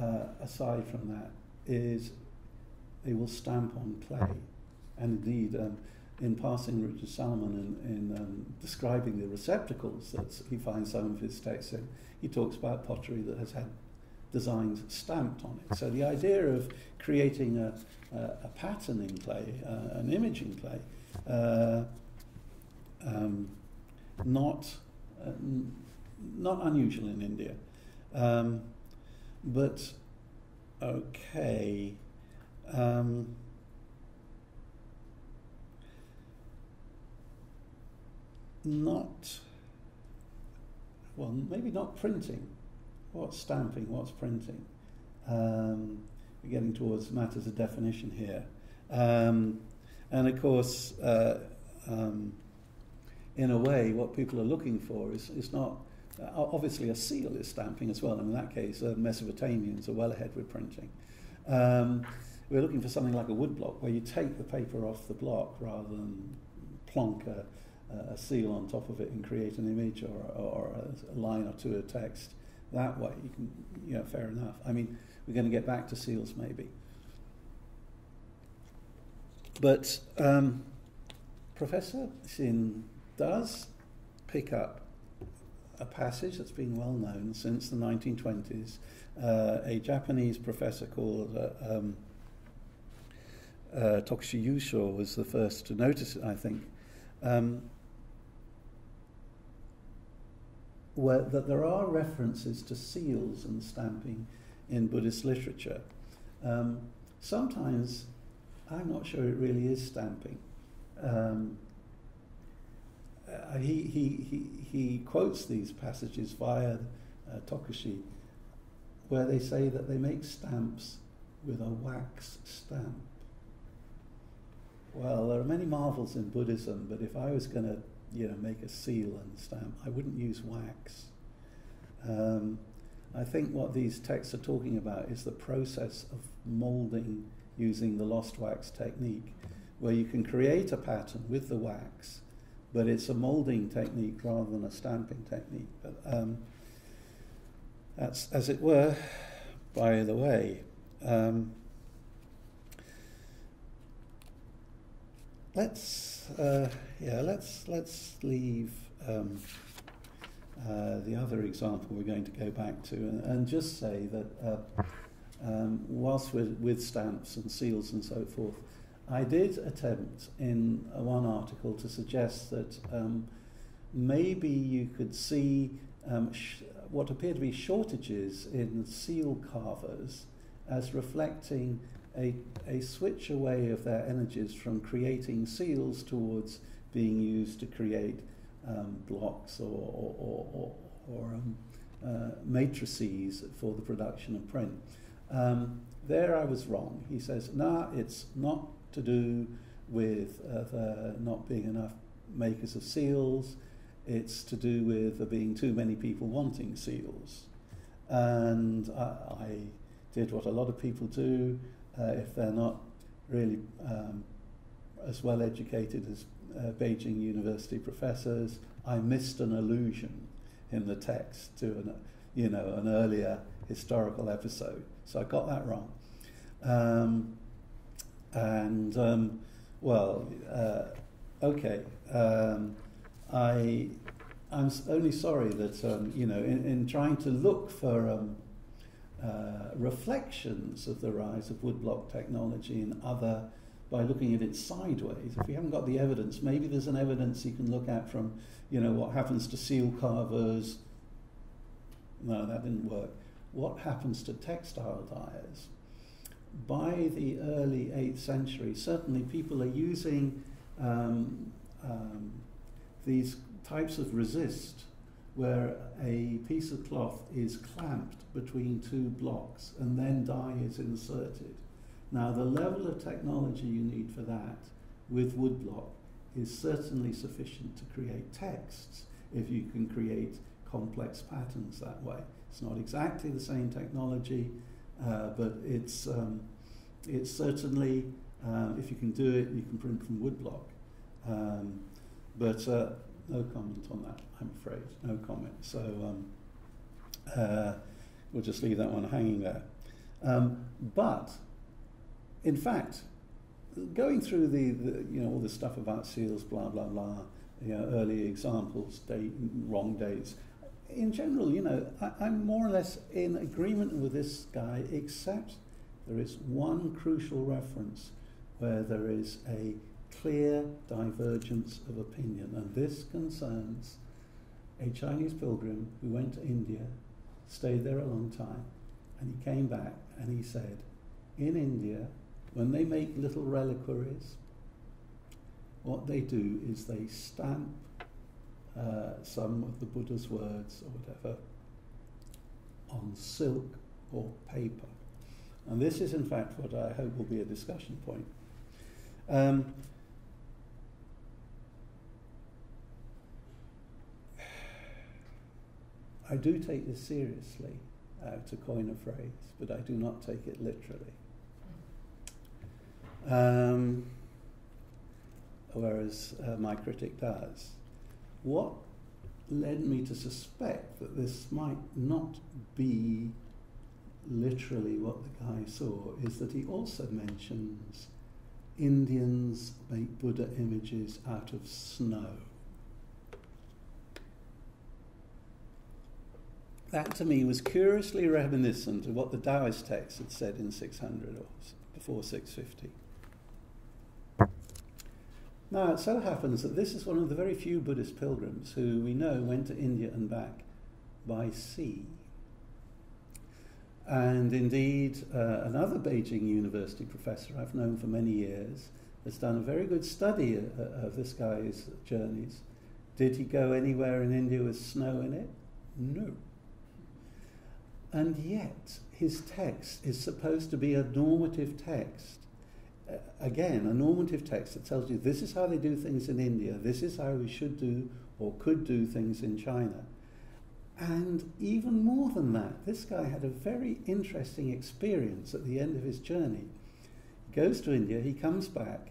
uh, aside from that, is they will stamp on clay. And indeed, um, in passing Richard Salomon in, in um, describing the receptacles that he finds some of his texts in, he talks about pottery that has had designs stamped on it. So the idea of creating a, a, a pattern in clay, uh, an image in clay, uh, um, not uh, not unusual in India, um, but okay. Um, not, well, maybe not printing. What's stamping? What's printing? Um, we're getting towards matters of definition here. Um, and of course, uh, um, in a way, what people are looking for is, is not, uh, obviously, a seal is stamping as well. And in that case, uh, Mesopotamians are well ahead with printing. Um, we're looking for something like a woodblock where you take the paper off the block rather than plonk a, a seal on top of it and create an image or, or a line or two of text that way. You can, yeah, fair enough. I mean, we're going to get back to seals maybe. But um, Professor Xin does pick up a passage that's been well known since the 1920s. Uh, a Japanese professor called uh, um, uh, Tokushi Yusho was the first to notice it, I think. Um, where, that there are references to seals and stamping in Buddhist literature. Um, sometimes I'm not sure it really is stamping. Um, uh, he, he, he, he quotes these passages via uh, Tokushi, where they say that they make stamps with a wax stamp. Well, there are many marvels in Buddhism, but if I was going to you know, make a seal and stamp. I wouldn't use wax. Um, I think what these texts are talking about is the process of molding using the lost wax technique, where you can create a pattern with the wax, but it's a molding technique rather than a stamping technique. But um, that's, as it were, by the way. Um, let's uh, yeah let's let's leave um, uh, the other example we're going to go back to and, and just say that uh, um, whilst we're with stamps and seals and so forth, I did attempt in one article to suggest that um, maybe you could see um, what appear to be shortages in seal carvers as reflecting a, a switch away of their energies from creating seals towards being used to create um, blocks or, or, or, or um, uh, matrices for the production of print. Um, there I was wrong. He says, nah, it's not to do with uh, there not being enough makers of seals, it's to do with there being too many people wanting seals. And I, I did what a lot of people do uh, if they're not really um, as well educated as uh, Beijing University professors. I missed an allusion in the text to an, you know, an earlier historical episode, so I got that wrong. Um, and um, well, uh, okay, um, I I'm only sorry that um, you know in, in, trying to look for um, uh, reflections of the rise of woodblock technology in other by looking at it sideways. If you haven't got the evidence, maybe there's an evidence you can look at from, you know, what happens to seal carvers No, that didn't work. What happens to textile dyers? By the early 8th century, certainly people are using um, um, these types of resist where a piece of cloth is clamped between two blocks and then dye is inserted. Now, the level of technology you need for that with woodblock is certainly sufficient to create texts if you can create complex patterns that way. It's not exactly the same technology, uh, but it's, um, it's certainly, uh, if you can do it, you can print from woodblock. Um, but uh, no comment on that, I'm afraid. No comment. So um, uh, we'll just leave that one hanging there. Um, but, in fact, going through the, the, you know all this stuff about seals, blah blah blah, you know, early examples, date, wrong dates. In general, you know, I, I'm more or less in agreement with this guy, except there is one crucial reference where there is a clear divergence of opinion, and this concerns a Chinese pilgrim who went to India, stayed there a long time, and he came back and he said, in India, when they make little reliquaries, what they do is they stamp uh, some of the Buddha's words or whatever on silk or paper. And this is, in fact, what I hope will be a discussion point. Um, I do take this seriously, uh, to coin a phrase, but I do not take it literally. Um, whereas uh, my critic does. What led me to suspect that this might not be literally what the guy saw is that he also mentions Indians make Buddha images out of snow. That to me was curiously reminiscent of what the Taoist text had said in 600 or before 650. Now, it so happens that this is one of the very few Buddhist pilgrims who we know went to India and back by sea. And indeed, uh, another Beijing University professor I've known for many years has done a very good study of, of this guy's journeys. Did he go anywhere in India with snow in it? No. And yet, his text is supposed to be a normative text uh, again, a normative text that tells you this is how they do things in India, this is how we should do or could do things in China. And even more than that, this guy had a very interesting experience at the end of his journey. He goes to India, he comes back,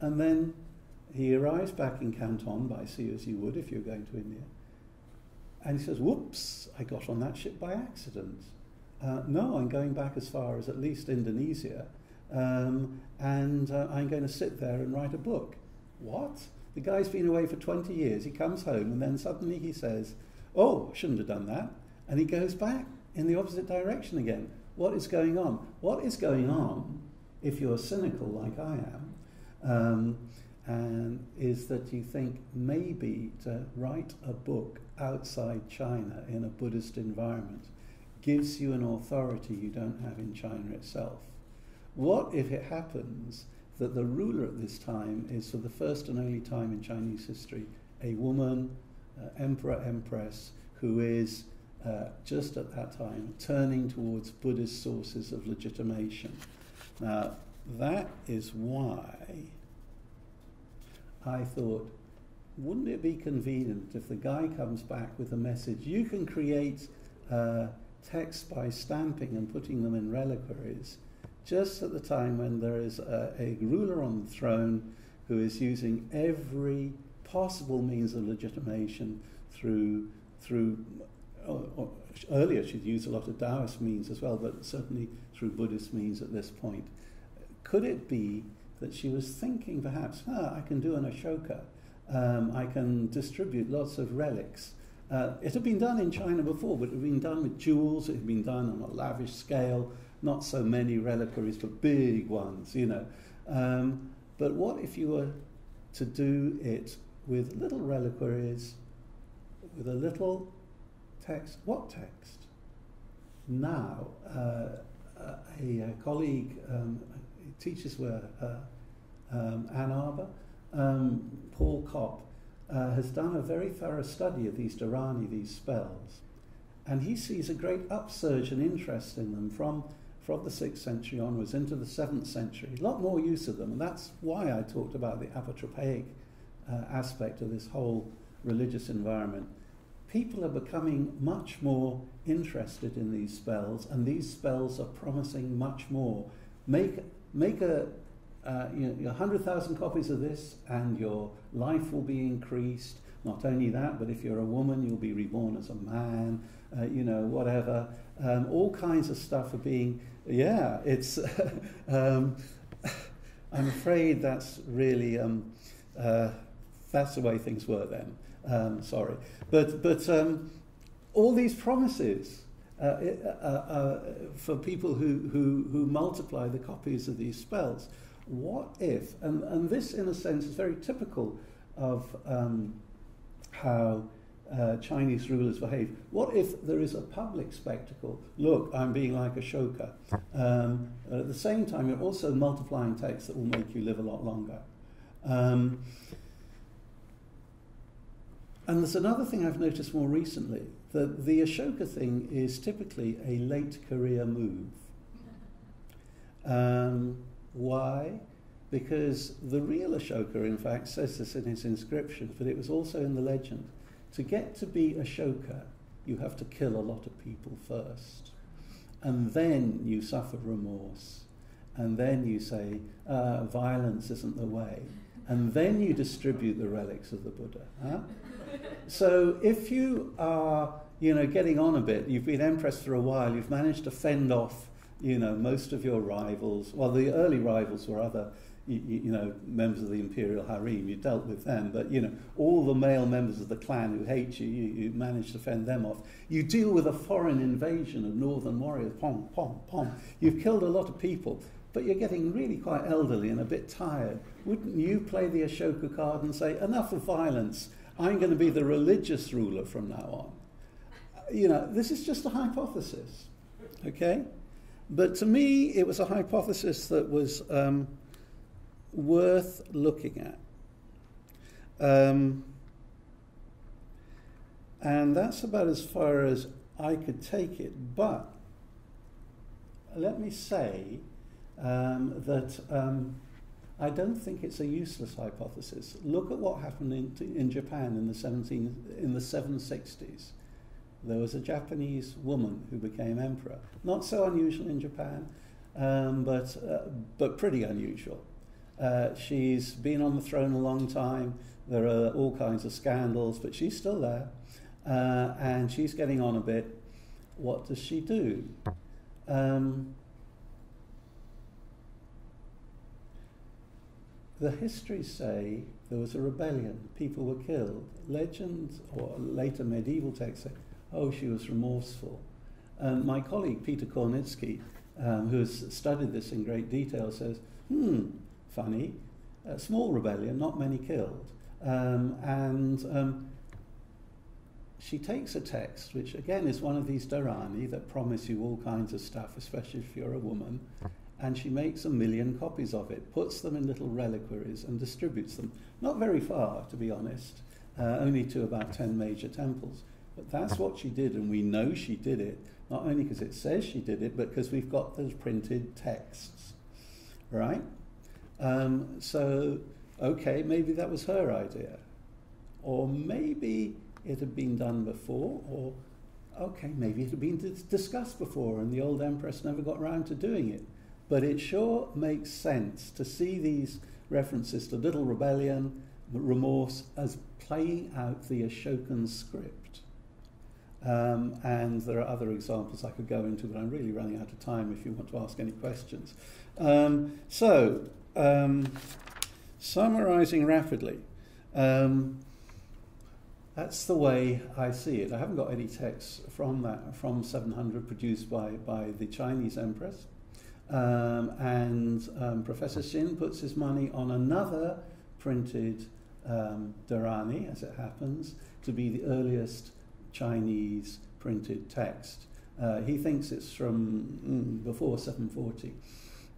and then he arrives back in Canton by sea as you would if you're going to India. And he says, Whoops, I got on that ship by accident. Uh, no, I'm going back as far as at least Indonesia um, and uh, I'm going to sit there and write a book. What? The guy's been away for 20 years. He comes home and then suddenly he says, Oh, I shouldn't have done that. And he goes back in the opposite direction again. What is going on? What is going on, if you're cynical like I am, um, is that you think maybe to write a book outside China in a Buddhist environment gives you an authority you don't have in China itself. What if it happens that the ruler at this time is, for the first and only time in Chinese history, a woman, uh, emperor, empress, who is uh, just at that time turning towards Buddhist sources of legitimation? Now, that is why I thought, wouldn't it be convenient if the guy comes back with a message? You can create uh, text by stamping and putting them in reliquaries just at the time when there is a, a ruler on the throne who is using every possible means of legitimation through through or, or earlier she'd used a lot of Taoist means as well, but certainly through Buddhist means at this point. Could it be that she was thinking perhaps, ah, I can do an Ashoka, um, I can distribute lots of relics. Uh, it had been done in China before, but it had been done with jewels, it had been done on a lavish scale, not so many reliquaries, but big ones, you know. Um, but what if you were to do it with little reliquaries, with a little text. What text? Now, uh, a, a, colleague um, teaches were uh, um, Ann Arbor, um, Paul Copp, uh, has done a very thorough study of these Dharani, these spells, and he sees a great upsurge in interest in them from, from the 6th century onwards into the 7th century. A lot more use of them, and that's why I talked about the apotropaic uh, aspect of this whole religious environment. People are becoming much more interested in these spells, and these spells are promising much more. Make, make a, uh, you know, 100,000 copies of this, and your life will be increased. Not only that, but if you're a woman, you'll be reborn as a man, uh, you know, whatever. Um, all kinds of stuff are being, yeah, it's, um, I'm afraid that's really, um, uh, that's the way things were then. Um, sorry. But, but um, all these promises uh, uh, uh, for people who, who, who multiply the copies of these spells, what if, and, and this in a sense is very typical of um, how uh, Chinese rulers behave. What if there is a public spectacle? Look, I'm being like Ashoka. Um, at the same time, you're also multiplying texts that will make you live a lot longer. Um, and there's another thing I've noticed more recently that the Ashoka thing is typically a late career move. Um, why? Because the real Ashoka, in fact, says this in his inscription, but it was also in the legend. To get to be Ashoka, you have to kill a lot of people first. And then you suffer remorse. And then you say, uh, violence isn't the way. And then you distribute the relics of the Buddha. Huh? so if you are, you know, getting on a bit, you've been empress for a while, you've managed to fend off, you know, most of your rivals. Well, the early rivals were other, you, you know, members of the imperial harem. You dealt with them, but you know, all the male members of the clan who hate you, you, you managed to fend them off. You deal with a foreign invasion of northern warriors. Pom, pom, pom. You've killed a lot of people but you're getting really quite elderly and a bit tired. Wouldn't you play the Ashoka card and say, enough of violence, I'm going to be the religious ruler from now on. You know, this is just a hypothesis, okay? But to me, it was a hypothesis that was um, worth looking at. Um, and that's about as far as I could take it. But let me say um, that um, I don't think it's a useless hypothesis. Look at what happened in, in Japan in the, 17, in the 760s. There was a Japanese woman who became emperor. Not so unusual in Japan, um, but, uh, but pretty unusual. Uh, she's been on the throne a long time. There are all kinds of scandals, but she's still there. Uh, and she's getting on a bit. What does she do? Um, The histories say there was a rebellion, people were killed. Legends or later medieval texts say, oh, she was remorseful. And my colleague Peter Kornicki, um, who has studied this in great detail, says, hmm, funny, a small rebellion, not many killed. Um, and um, she takes a text, which again is one of these Dharani that promise you all kinds of stuff, especially if you're a woman, and she makes a million copies of it, puts them in little reliquaries, and distributes them. Not very far, to be honest, uh, only to about 10 major temples. But that's what she did, and we know she did it, not only because it says she did it, but because we've got those printed texts. Right? Um, so, okay, maybe that was her idea. Or maybe it had been done before, or okay, maybe it had been discussed before and the old empress never got round to doing it. But it sure makes sense to see these references to Little Rebellion, Remorse, as playing out the Ashokan script. Um, and there are other examples I could go into, but I'm really running out of time if you want to ask any questions. Um, so, um, summarizing rapidly, um, that's the way I see it. I haven't got any texts from that, from 700 produced by, by the Chinese Empress. Um, and um, Professor Xin puts his money on another printed um, Dharani, as it happens, to be the earliest Chinese printed text. Uh, he thinks it's from mm, before 740,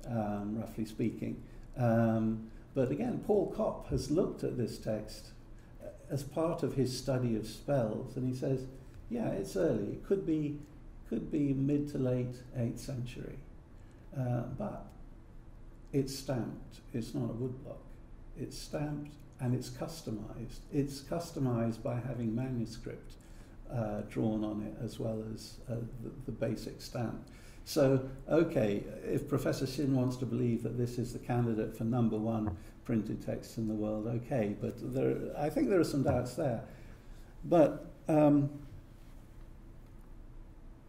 um, roughly speaking. Um, but again, Paul Copp has looked at this text uh, as part of his study of spells, and he says, yeah, it's early. It could be, could be mid to late 8th century. Uh, but it's stamped. It's not a woodblock. It's stamped and it's customized. It's customized by having manuscript uh, drawn on it as well as uh, the, the basic stamp. So, okay, if Professor Xin wants to believe that this is the candidate for number one printed text in the world, okay, but there, I think there are some doubts there. But um,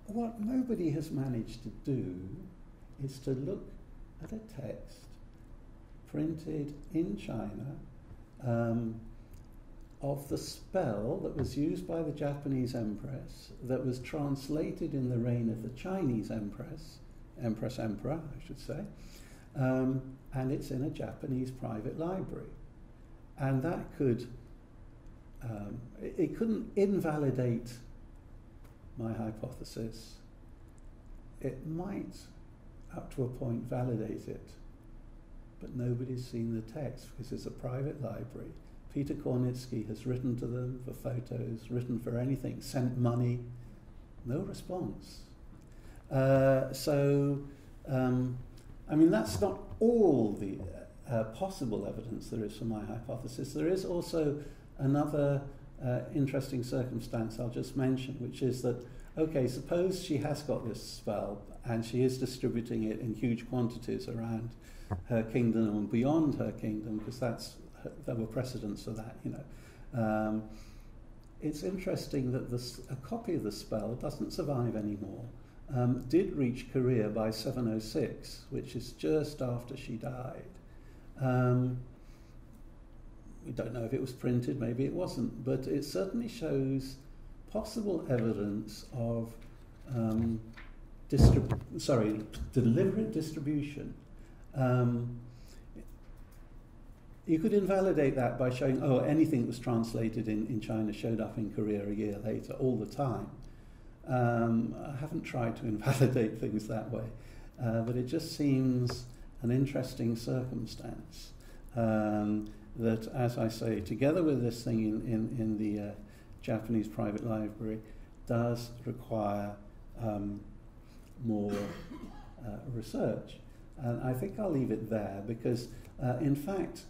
what nobody has managed to do is to look at a text printed in China um, of the spell that was used by the Japanese empress, that was translated in the reign of the Chinese empress, empress emperor, I should say, um, and it's in a Japanese private library. And that could, um, it, it couldn't invalidate my hypothesis. It might, up to a point, validate it but nobody's seen the text because it's a private library. Peter Kornicki has written to them for photos, written for anything, sent money, no response. Uh, so, um, I mean, that's not all the uh, possible evidence there is for my hypothesis. There is also another uh, interesting circumstance I'll just mention, which is that, okay, suppose she has got this spell and she is distributing it in huge quantities around her kingdom and beyond her kingdom, because that's there were precedents for that, you know. Um, it's interesting that this, a copy of the spell doesn't survive anymore. Um, did reach Korea by 706, which is just after she died. Um, we don't know if it was printed, maybe it wasn't, but it certainly shows possible evidence of um, sorry, deliberate distribution um, you could invalidate that by showing, oh, anything that was translated in, in China showed up in Korea a year later all the time. Um, I haven't tried to invalidate things that way, uh, but it just seems an interesting circumstance um, that, as I say, together with this thing in, in, in the uh, Japanese private library, does require um, more uh, research. And I think I'll leave it there because, uh, in fact,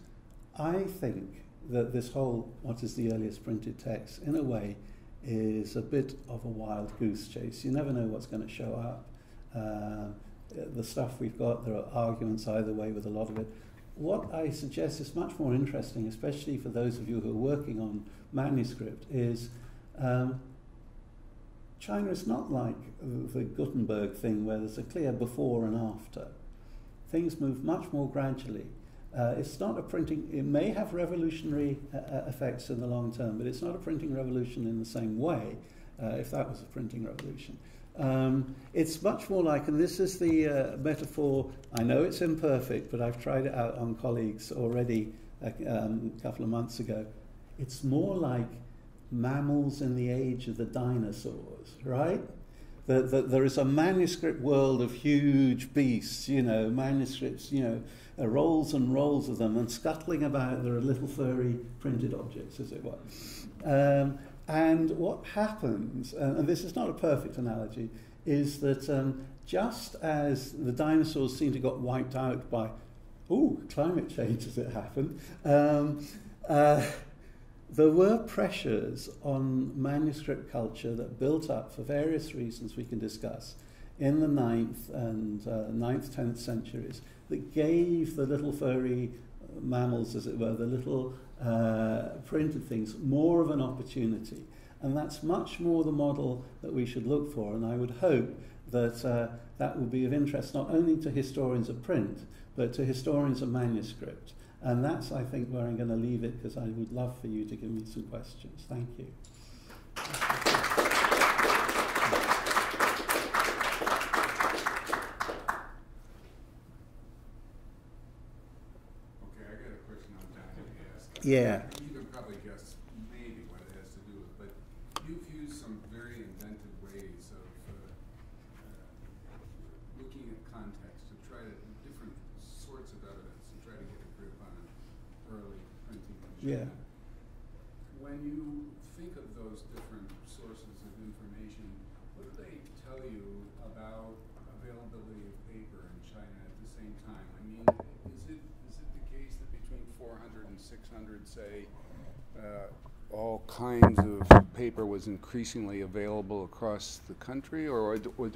I think that this whole what is the earliest printed text, in a way, is a bit of a wild goose chase. You never know what's going to show up. Uh, the stuff we've got, there are arguments either way with a lot of it. What I suggest is much more interesting, especially for those of you who are working on manuscript, is um, China is not like the Gutenberg thing where there's a clear before and after things move much more gradually. Uh, it's not a printing, it may have revolutionary uh, uh, effects in the long term, but it's not a printing revolution in the same way, uh, if that was a printing revolution. Um, it's much more like, and this is the uh, metaphor, I know it's imperfect, but I've tried it out on colleagues already a, uh, um, a couple of months ago. It's more like mammals in the age of the dinosaurs, right? that, that there is a manuscript world of huge beasts, you know, manuscripts, you know, uh, rolls and rolls of them, and scuttling about there are little furry printed objects, as it were. Um, and what happens, uh, and this is not a perfect analogy, is that um, just as the dinosaurs seem to got wiped out by, oh, climate change as it happened, um, uh, there were pressures on manuscript culture that built up for various reasons we can discuss in the 9th and uh, 9th, 10th centuries that gave the little furry mammals, as it were, the little uh, printed things, more of an opportunity. And that's much more the model that we should look for. And I would hope that uh, that will be of interest not only to historians of print, but to historians of manuscript. And that's, I think, where I'm going to leave it because I would love for you to give me some questions. Thank you. Okay, I got a question I'm dying to ask. Yeah. You can probably guess maybe what it has to do with, but you've used some very inventive ways of uh, uh, looking at context to try to different sorts of evidence and try to get a grip on early printing in Yeah. China. When you think of those different sources of information, what do they tell you about availability of paper in China at the same time? I mean, is it is it the case that between 400 and 600, say, uh, all kinds of paper was increasingly available across the country, or, or,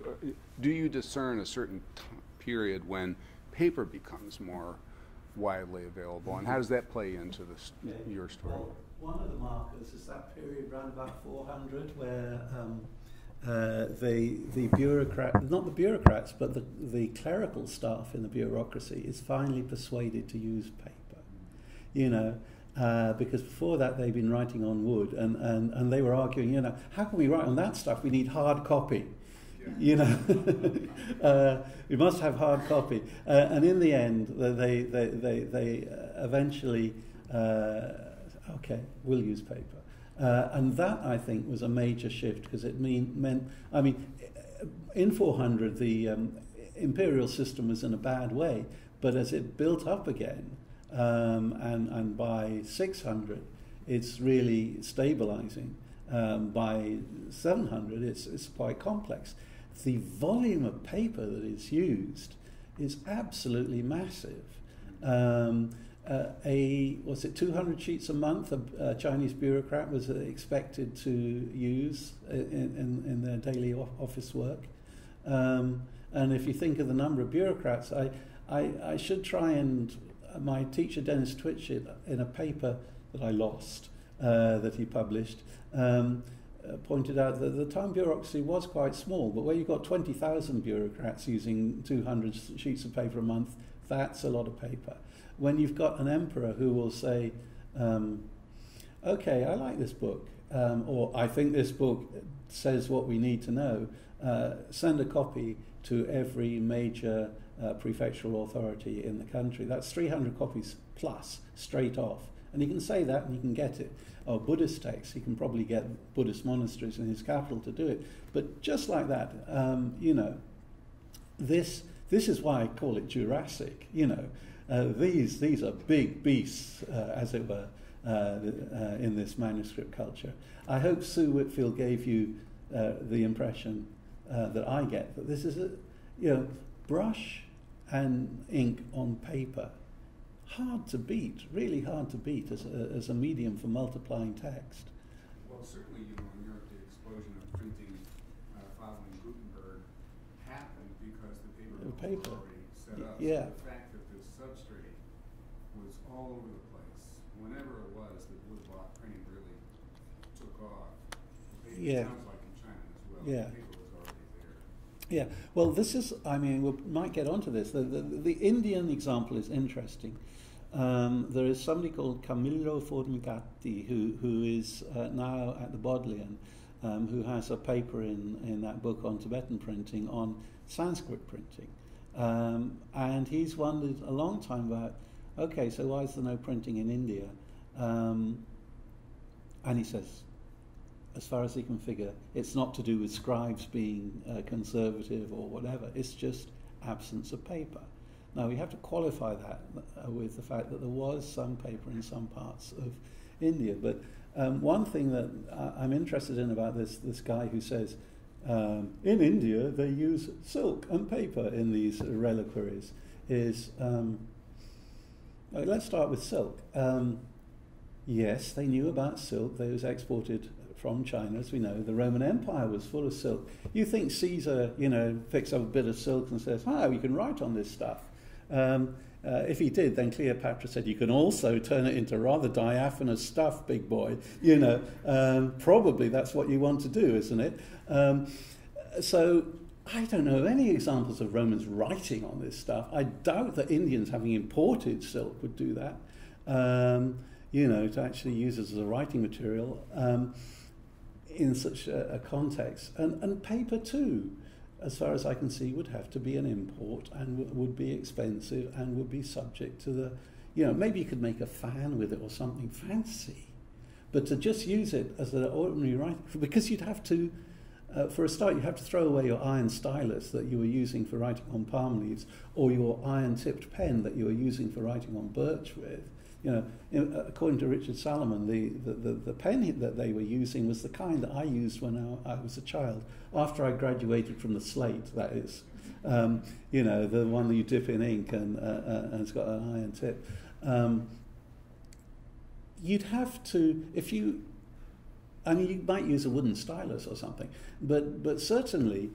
do you discern a certain t- period when paper becomes more widely available, and how does that play into this, Yeah. your story? Well, one of the markers is that period around about 400 where um, uh, the, the bureaucrat, not the bureaucrats, but the, the clerical staff in the bureaucracy is finally persuaded to use paper. You know, uh, because before that they'd been writing on wood and, and, and they were arguing, you know, how can we write on that stuff? We need hard copy. You know, uh, we must have hard copy. Uh, and in the end, they, they, they, they uh, eventually, uh, okay, we'll use paper. Uh, and that, I think, was a major shift because it mean, meant, I mean, in 400, the um, imperial system was in a bad way, but as it built up again, um, and, and by 600, it's really stabilizing. Um, by 700, it's, it's quite complex. The volume of paper that is used is absolutely massive. Um, uh, a was it 200 sheets a month a, a Chinese bureaucrat was expected to use in, in, in their daily office work. Um, and if you think of the number of bureaucrats, I, I, I should try and my teacher Denis Twitchett in a paper that I lost uh, that he published um, uh, pointed out that the time bureaucracy was quite small, but where you've got 20,000 bureaucrats using 200 sheets of paper a month, that's a lot of paper. When you've got an emperor who will say, um, okay, I like this book, um, or I think this book says what we need to know, uh, send a copy to every major uh, prefectural authority in the country. That's 300 copies plus, straight off. And he can say that and he can get it. Or Buddhist texts, he can probably get Buddhist monasteries in his capital to do it. But just like that, um, you know, this, this is why I call it Jurassic, you know. Uh, these, these are big beasts, uh, as it were, uh, uh, in this manuscript culture. I hope Sue Whitfield gave you uh, the impression uh, that I get that this is a, you know, brush and ink on paper. Hard to beat, really hard to beat as a, as a medium for multiplying text. Well, certainly, you know, in Europe, the explosion of printing uh, following Gutenberg happened because the paper The paper. were already set Y- up. yeah. So the fact that the substrate was all over the place, whenever it was that woodblock printing really took off, Yeah. sounds like in China as well. Yeah. The paper was already there. Yeah, well, this is, I mean, we might get onto this. The, the, the Indian example is interesting. Um, there is somebody called Camillo Formigatti who, who is uh, now at the Bodleian, um, who has a paper in, in that book on Tibetan printing on Sanskrit printing. Um, and he's wondered a long time about, okay, so why is there no printing in India? Um, and he says, as far as he can figure, it's not to do with scribes being uh, conservative or whatever. It's just absence of paper. Now we have to qualify that uh, with the fact that there was some paper in some parts of India. But um, one thing that I- I'm interested in about this this guy who says um, in India they use silk and paper in these reliquaries is um, uh, let's start with silk. Um, Yes, they knew about silk. They was exported from China, as we know. The Roman Empire was full of silk. You think Caesar, you know, picks up a bit of silk and says, "Ah, we can write on this stuff." Um, uh, if he did, then Cleopatra said, "You can also turn it into rather diaphanous stuff, big boy." You know, um, probably that's what you want to do, isn't it? Um, so I don't know of any examples of Romans writing on this stuff. I doubt that Indians, having imported silk, would do that. Um, you know, to actually use it as a writing material um, in such a, a context. And, and paper, too, as far as I can see, would have to be an import and w- would be expensive and would be subject to the, you know, maybe you could make a fan with it or something fancy. But to just use it as an ordinary writing, because you'd have to, uh, for a start, you have to throw away your iron stylus that you were using for writing on palm leaves, or your iron-tipped pen that you were using for writing on birch with. You know, uh, according to Richard Salomon, the, the, the, the, pen that they were using was the kind that I used when I, I was a child, after I graduated from the slate, that is. Um, you know, the one that you dip in ink and, uh, uh, and it's got an iron tip. Um, you'd have to, if you, I mean, you might use a wooden stylus or something, but, but certainly,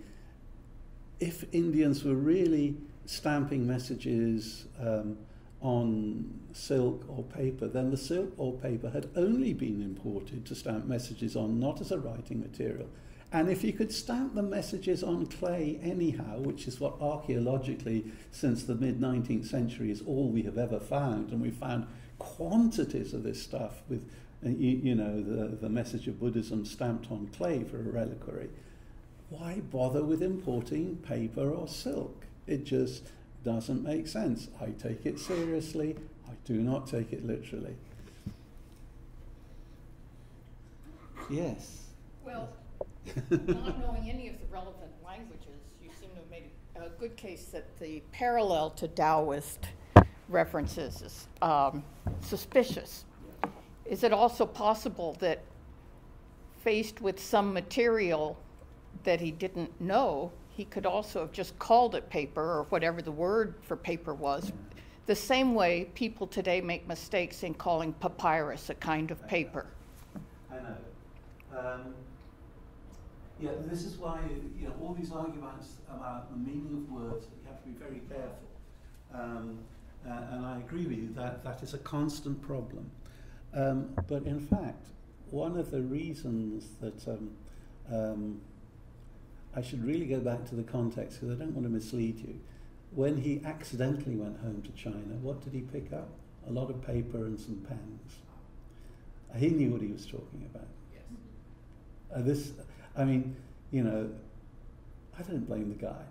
if Indians were really stamping messages um, on silk or paper, then the silk or paper had only been imported to stamp messages on, not as a writing material. And if you could stamp the messages on clay anyhow, which is what archaeologically, since the mid 19th century, is all we have ever found, and we found quantities of this stuff with, you, you know, the, the message of Buddhism stamped on clay for a reliquary, why bother with importing paper or silk? It just doesn't make sense. I take it seriously, I do not take it literally. Yes. Well, not knowing any of the relevant languages, you seem to have made a good case that the parallel to Taoist references is um, suspicious. Is it also possible that faced with some material that he didn't know, he could also have just called it paper or whatever the word for paper was? The same way people today make mistakes in calling papyrus a kind of paper. I know. Um, yeah, this is why you know all these arguments about the meaning of words. You have to be very careful. Um, uh, and I agree with you that that is a constant problem. Um, but in fact, one of the reasons that um, um, I should really go back to the context because I don't want to mislead you. When he accidentally went home to China, what did he pick up? A lot of paper and some pens. He knew what he was talking about. Yes. Uh, this, I mean, you know, I don't blame the guy,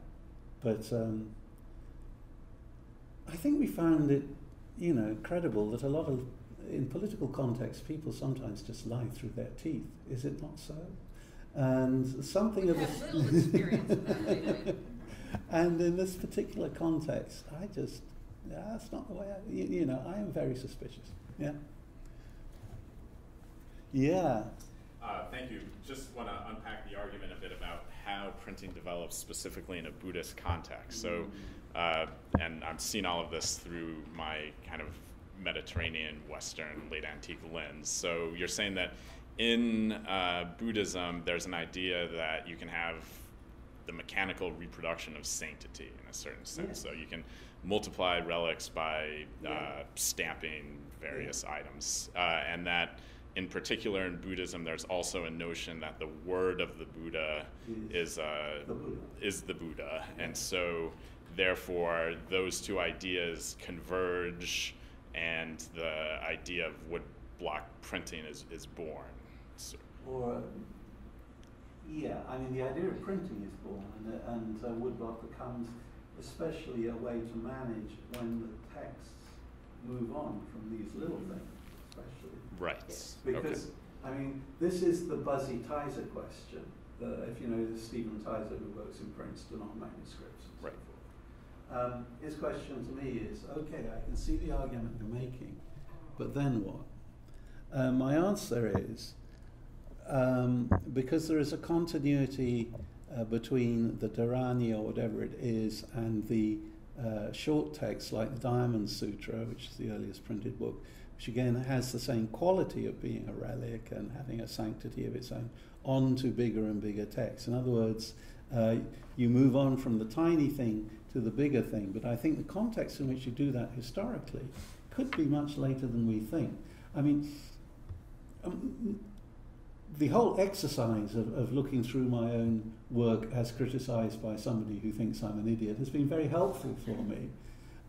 but um, I think we found it, you know, credible that a lot of, in political context, people sometimes just lie through their teeth. Is it not so? And something we of have little experience of that lately. and in this particular context, I just, yeah, that's not the way I, you, you know, I am very suspicious. Yeah. Yeah. Uh, thank you. Just want to unpack the argument a bit about how printing develops specifically in a Buddhist context. So, uh, and I'm seeing all of this through my kind of Mediterranean, Western, late antique lens. So you're saying that in uh, Buddhism, there's an idea that you can have the mechanical reproduction of sanctity in a certain sense. Yeah. So you can multiply relics by uh, stamping various yeah. items, uh, and that in particular in Buddhism, there's also a notion that the word of the Buddha is uh, the Buddha. is the Buddha, and so therefore those two ideas converge, and the idea of woodblock printing is, is born. So. Or yeah, I mean the idea of printing is born, and, and uh, woodblock becomes especially a way to manage when the texts move on from these little things. Especially. Right. Because, okay. I mean, this is the Buzzy Teiser question. The, if you know Stephen Teiser, who works in Princeton on manuscripts and right. so forth. Um, his question to me is okay, I can see the argument you're making, but then what? Uh, my answer is um, because there is a continuity uh, between the Dharani or whatever it is and the uh, short texts like the Diamond Sutra, which is the earliest printed book, which again has the same quality of being a relic and having a sanctity of its own, on to bigger and bigger texts. In other words, uh, you move on from the tiny thing to the bigger thing. But I think the context in which you do that historically could be much later than we think. I mean, um, the whole exercise of, of looking through my own work as criticized by somebody who thinks I'm an idiot has been very helpful for me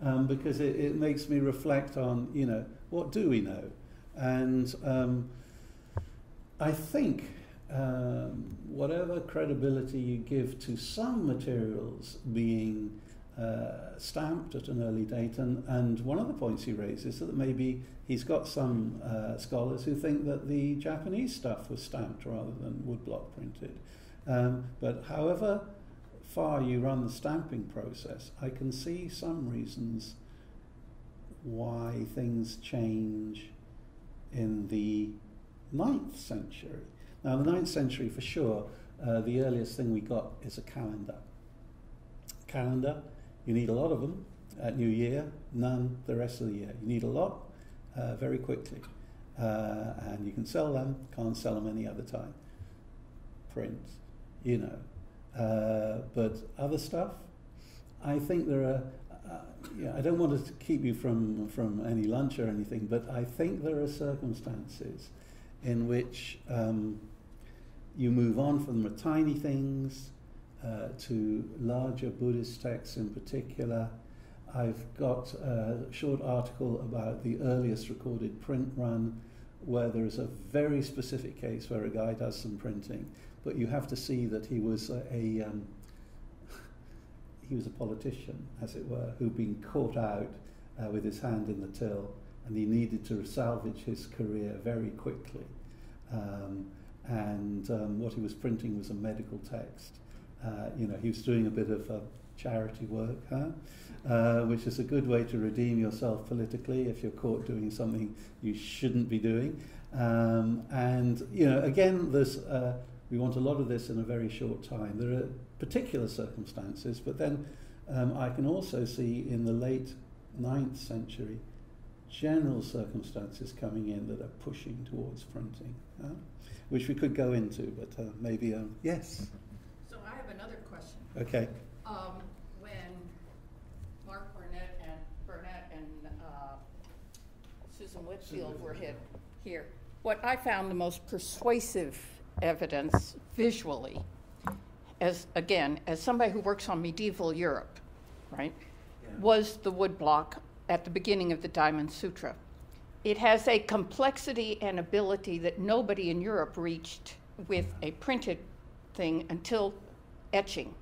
um, because it, it makes me reflect on, you know, what do we know? And um, I think um, whatever credibility you give to some materials being uh, stamped at an early date. And, and one of the points he raises is that maybe he's got some uh, scholars who think that the Japanese stuff was stamped rather than woodblock printed. Um, but however far you run the stamping process, I can see some reasons why things change in the ninth century. Now, the ninth century, for sure, uh, the earliest thing we got is a calendar. Calendar, you need a lot of them at New Year, none the rest of the year. You need a lot uh, very quickly. Uh, and you can sell them, can't sell them any other time. Print, you know. Uh, but other stuff, I think there are. Uh, yeah, I don't want to keep you from, from any lunch or anything, but I think there are circumstances in which um, you move on from the tiny things uh, to larger Buddhist texts in particular. I've got a short article about the earliest recorded print run where there is a very specific case where a guy does some printing, but you have to see that he was a, a um, he was a politician, as it were, who'd been caught out uh, with his hand in the till, and he needed to salvage his career very quickly. Um, and um, what he was printing was a medical text. Uh, you know, he was doing a bit of uh, charity work, huh? uh, which is a good way to redeem yourself politically if you're caught doing something you shouldn't be doing. Um, and you know, again, there's uh, we want a lot of this in a very short time. There are particular circumstances, but then um, I can also see in the late 9th century general circumstances coming in that are pushing towards printing, uh, which we could go into, but uh, maybe, um, yes. So I have another question. Okay. Um, when Mark Burnett and Burnett and uh, Susan Whitfield were hit here, what I found the most persuasive evidence visually, as again, as somebody who works on medieval Europe, right, Yeah. was the woodblock at the beginning of the Diamond Sutra. It has a complexity and ability that nobody in Europe reached with a printed thing until etching.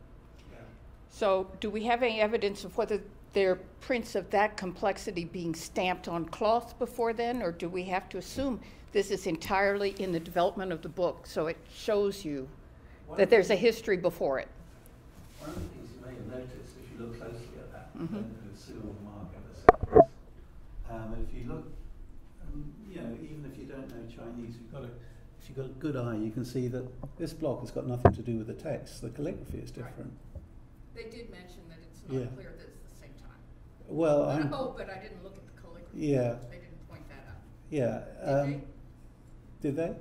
So, do we have any evidence of whether there are prints of that complexity being stamped on cloth before then, or do we have to assume this is entirely in the development of the book so it shows you that there's a history before it? One of the things you may have noticed if you look closely at that, mm -hmm. If Mark ever said this, um, if you look, um, you know, even if you don't know Chinese, you've got a, if you've got a good eye, you can see that this block has got nothing to do with the text. The calligraphy is Right. They did mention that it's not Yeah. clear that it's the same time. Well, I'm, Oh, but I didn't look at the calligraphy. Yeah. They didn't point that out. yeah. Did Um, did they?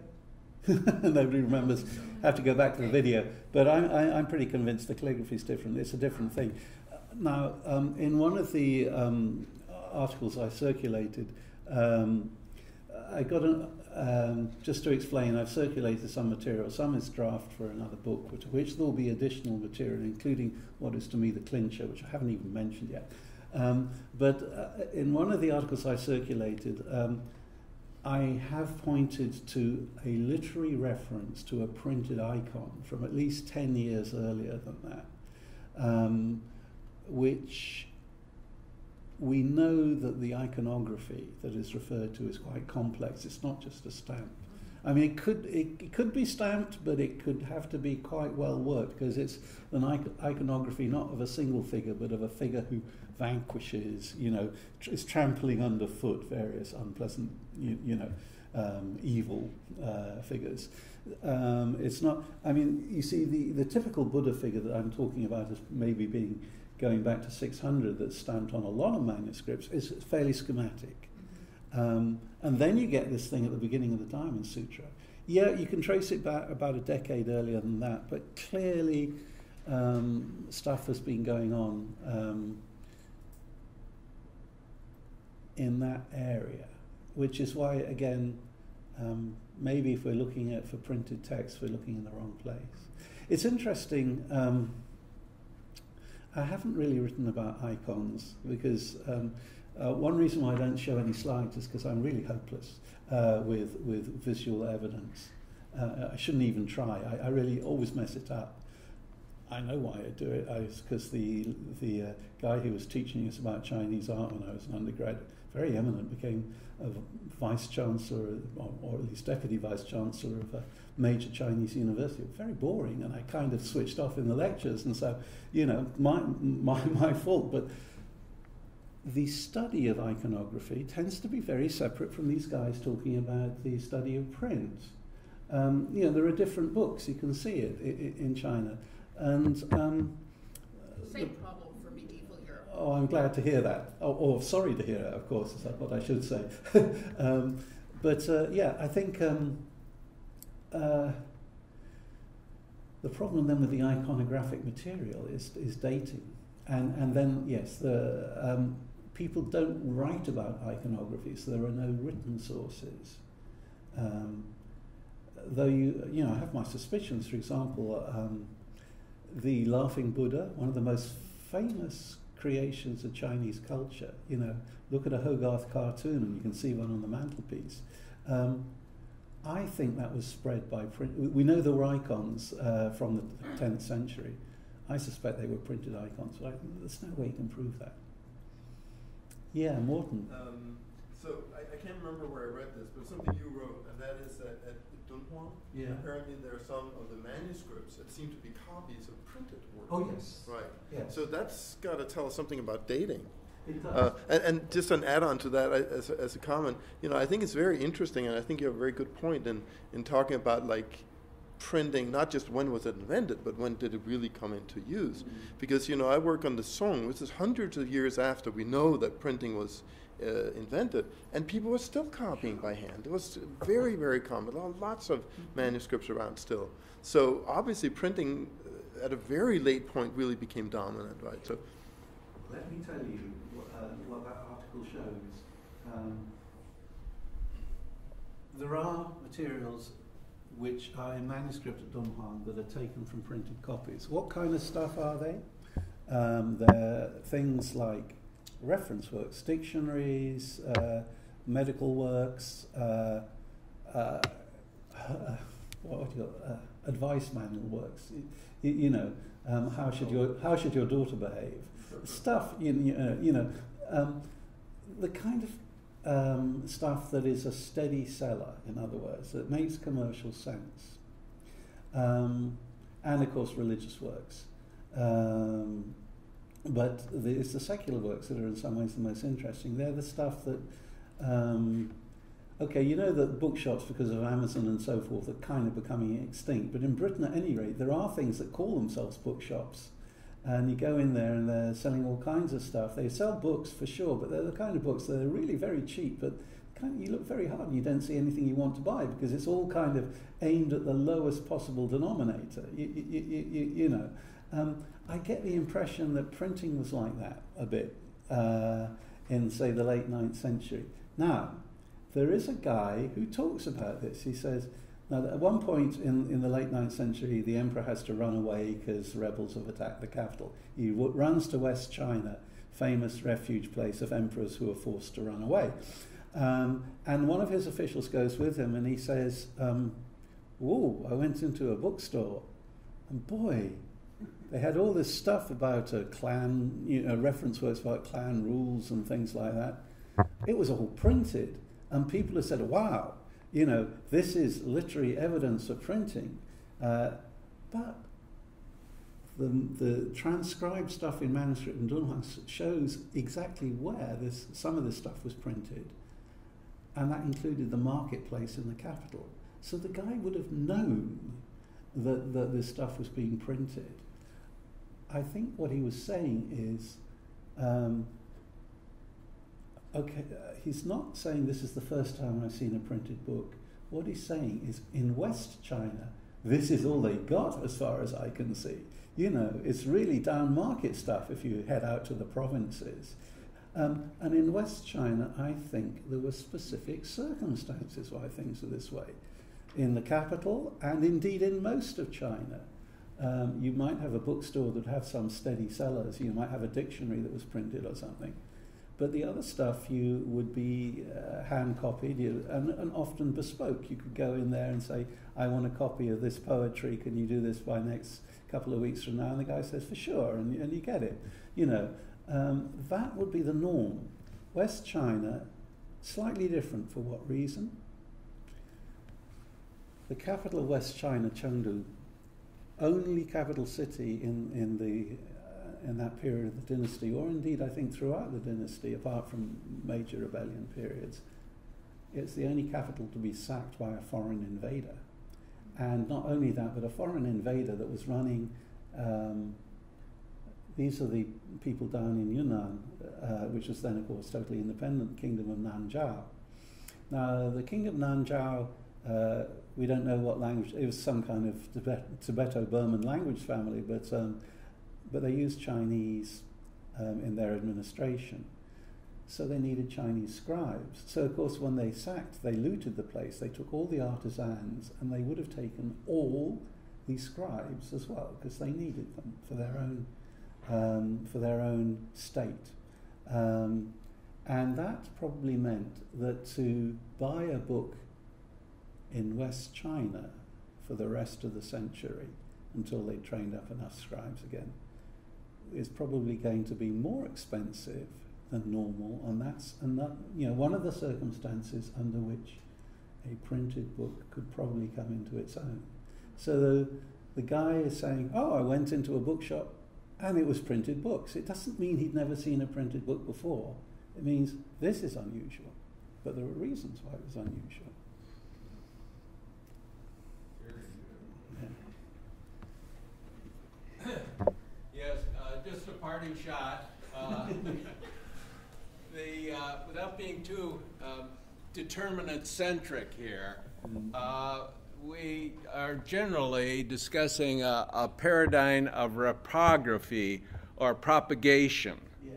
Nobody remembers. Have to go back to the Okay. video. But I'm, I, I'm pretty convinced the calligraphy is different. It's a different thing. Uh, Now, um, in one of the um, articles I circulated, um, I got an, um, just to explain, I've circulated some material. Some is draft for another book, which, which there will be additional material, including what is to me the clincher, which I haven't even mentioned yet. Um, but uh, in one of the articles I circulated, um, I have pointed to a literary reference to a printed icon from at least 10 years earlier than that, um, which we know that the iconography that is referred to is quite complex. It's not just a stamp. I mean, it could it, it could be stamped, but it could have to be quite well worked because it's an iconography not of a single figure, but of a figure who vanquishes, you know, tr- is trampling underfoot various unpleasant, you, you know, um, evil uh, figures. Um, it's not. I mean, you see, the the typical Buddha figure that I'm talking about as maybe being going back to 600 that's stamped on a lot of manuscripts is fairly schematic. Um, and then you get this thing at the beginning of the Diamond Sutra. Yeah, you can trace it back about a decade earlier than that, but clearly um, stuff has been going on um, in that area, which is why, again, um, maybe if we're looking at for printed text, we're looking in the wrong place. It's interesting. I haven't really written about icons because um, uh, one reason why I don't show any slides is because I'm really hopeless uh, with with visual evidence. Uh, I shouldn't even try. I, I really always mess it up. I know why I do it. Because the the uh, guy who was teaching us about Chinese art when I was an undergrad, very eminent, became a vice chancellor, or, or at least deputy vice chancellor of a major Chinese university. Very boring, and I kind of switched off in the lectures, and so you know, my my my fault. But the study of iconography tends to be very separate from these guys talking about the study of print. Um, you know, there are different books. You can see it in, in China, and um, Same problem for medieval Europe. Oh, I'm glad to hear that. Oh, or sorry to hear it, of course, is that what I should say. um, but uh, yeah, I think um, uh, the problem then with the iconographic material is, is dating. And, and then, yes, the, um, people don't write about iconography, so there are no written sources. Um, though you, you know, I have my suspicions, for example, um, the Laughing Buddha, one of the most famous creations of Chinese culture. You know, look at a Hogarth cartoon and you can see one on the mantelpiece. Um, I think that was spread by print. We know there were icons uh, from the 10th century. I suspect they were printed icons, but I, there's no way you can prove that. Yeah, Morton. Um, so I, I can't remember where I read this, but something you wrote, and that is that at Dunhuang, Yeah. apparently there are some of the manuscripts that seem to be copies of printed works. Oh, yes. Right. Yes. So that's got to tell us something about dating. Uh, and, and just an add-on to that, as, a, as a comment, you know, I think it's very interesting, and I think you have a very good point in, in talking about like printing, not just when was it invented, but when did it really come into use? Because you know, I work on the Song, which is hundreds of years after we know that printing was uh, invented, and people were still copying by hand. It was very, very common. Lots of manuscripts around still. So obviously, printing uh, at a very late point really became dominant, right? So. Let me tell you uh, what that article shows. Um, there are materials which are in manuscript at Dunhuang that are taken from printed copies. What kind of stuff are they? Um, they're things like reference works, dictionaries, uh, medical works, uh, uh, what would you call, uh, advice manual works. You, you know, um, how should your how should your daughter behave? Stuff you, you know, you know um, the kind of um, stuff that is a steady seller, in other words, that makes commercial sense. Um, and of course, religious works. Um, but the, it's the secular works that are in some ways the most interesting. They're the stuff that, um, okay, you know that bookshops, because of Amazon and so forth, are kind of becoming extinct. But in Britain, at any rate, there are things that call themselves bookshops. And you go in there and they're selling all kinds of stuff. They sell books for sure, but they're the kind of books that are really very cheap. But kind of, you look very hard and you don't see anything you want to buy because it's all kind of aimed at the lowest possible denominator. You, you, you, you, know, um, I get the impression that printing was like that a bit uh, in, say, the late 9th century. Now, there is a guy who talks about this. He says, now, at one point in, in the late 9th century, the emperor has to run away because rebels have attacked the capital. He runs to West China, famous refuge place of emperors who are forced to run away. Um, and one of his officials goes with him and he says, um, Whoa, I went into a bookstore and boy, they had all this stuff about a clan, you know, reference works about clan rules and things like that. It was all printed. And people have said, wow, you know, this is literary evidence of printing. Uh, but the, the transcribed stuff in manuscript in Dunhuang shows exactly where this, some of this stuff was printed. And that included the marketplace in the capital. So the guy would have known that, that this stuff was being printed. I think what he was saying is um, okay, uh, he's not saying this is the first time I've seen a printed book. What he's saying is in West China, this is all they got as far as I can see. You know, it's really down market stuff if you head out to the provinces. Um, and in West China, I think there were specific circumstances why things are this way. In the capital, and indeed in most of China, um, you might have a bookstore that have some steady sellers. You might have a dictionary that was printed or something. But the other stuff you would be uh, hand copied you, and, and often bespoke. You could go in there and say, I want a copy of this poetry. Can you do this by next couple of weeks from now? And the guy says, for sure, and, and you get it. You know, um, that would be the norm. West China, slightly different for what reason? The capital of West China, Chengdu, only capital city in, in, the, in that period of the dynasty, or indeed I think throughout the dynasty, apart from major rebellion periods, it's the only capital to be sacked by a foreign invader. And not only that, but a foreign invader that was running. Um, these are the people down in Yunnan, uh, which was then, of course, totally independent kingdom of Nanzhao. Now, the king of Nanzhao, uh, we don't know what language, it was some kind of Tibet, Tibeto-Burman language family, but, um, but they used Chinese um, in their administration. So they needed Chinese scribes. So, of course, when they sacked, they looted the place. They took all the artisans and they would have taken all the scribes as well because they needed them for their own, um, for their own state. Um, and that probably meant that to buy a book in West China for the rest of the century until they trained up enough scribes again is probably going to be more expensive than normal, and that's and that, you know one of the circumstances under which a printed book could probably come into its own. So the the guy is saying, "Oh, I went into a bookshop, and it was printed books." It doesn't mean he'd never seen a printed book before. It means this is unusual, but there are reasons why it was unusual. A parting shot. Uh, the, uh, without being too um, determinant centric here, uh, we are generally discussing a, a, paradigm of reprography or propagation. Yeah.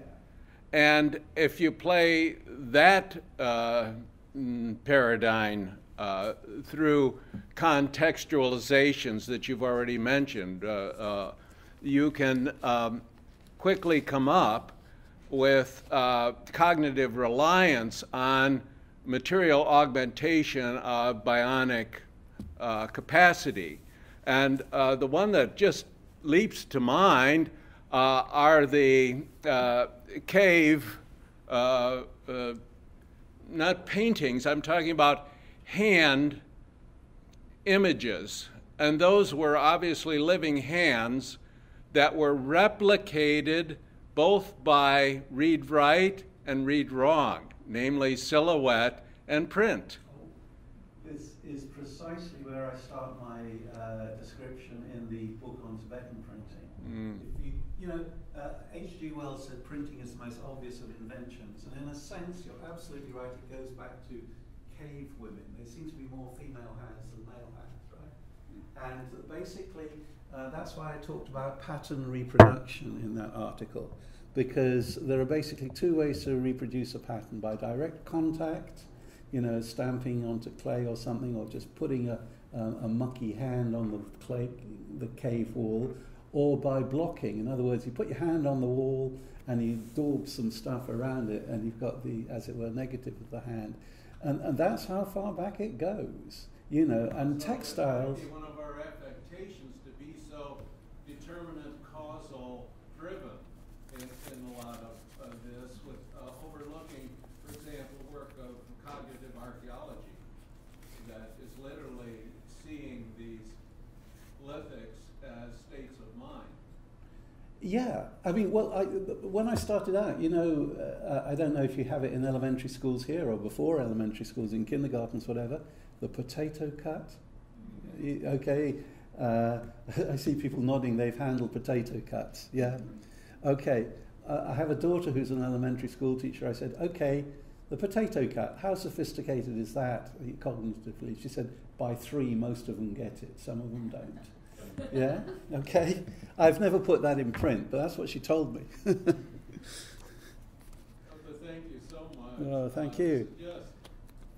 And if you play that uh, mm, paradigm uh, through contextualizations that you've already mentioned, uh, uh, you can um, quickly come up with uh, cognitive reliance on material augmentation of bionic uh, capacity. And uh, the one that just leaps to mind uh, are the uh, cave, uh, not paintings, I'm talking about hand images. And those were obviously living hands that were replicated both by read write and read wrong, namely silhouette and print. This is precisely where I start my uh, description in the book on Tibetan printing. Mm. If you, you know, H.G. Uh, Wells said printing is the most obvious of inventions, and in a sense, you're absolutely right. It goes back to cave women. There seem to be more female hands than male hands, right? And basically, uh, that's why I talked about pattern reproduction in that article, because there are basically two ways to reproduce a pattern by direct contact, you know, stamping onto clay or something, or just putting a, a mucky hand on the clay, the cave wall, or by blocking. In other words, you put your hand on the wall and you daub some stuff around it, and you've got the, as it were, negative of the hand. And, and that's how far back it goes, you know, and textiles. Yeah, I mean, well, I, when I started out, you know, uh, I don't know if you have it in elementary schools here or before elementary schools, in kindergartens, whatever, the potato cut. Okay, uh, I see people nodding, they've handled potato cuts. Yeah, okay. Uh, I have a daughter who's an elementary school teacher. I said, okay, the potato cut, how sophisticated is that cognitively? She said, by three, most of them get it, some of them don't yeah? Okay? I've never put that in print, but that's what she told me. thank you so much. Oh, thank uh, you. Just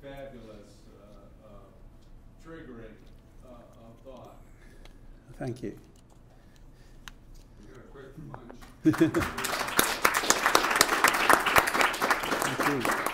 fabulous, uh, uh, triggering uh, thought. Thank you. You got a quick punch. you.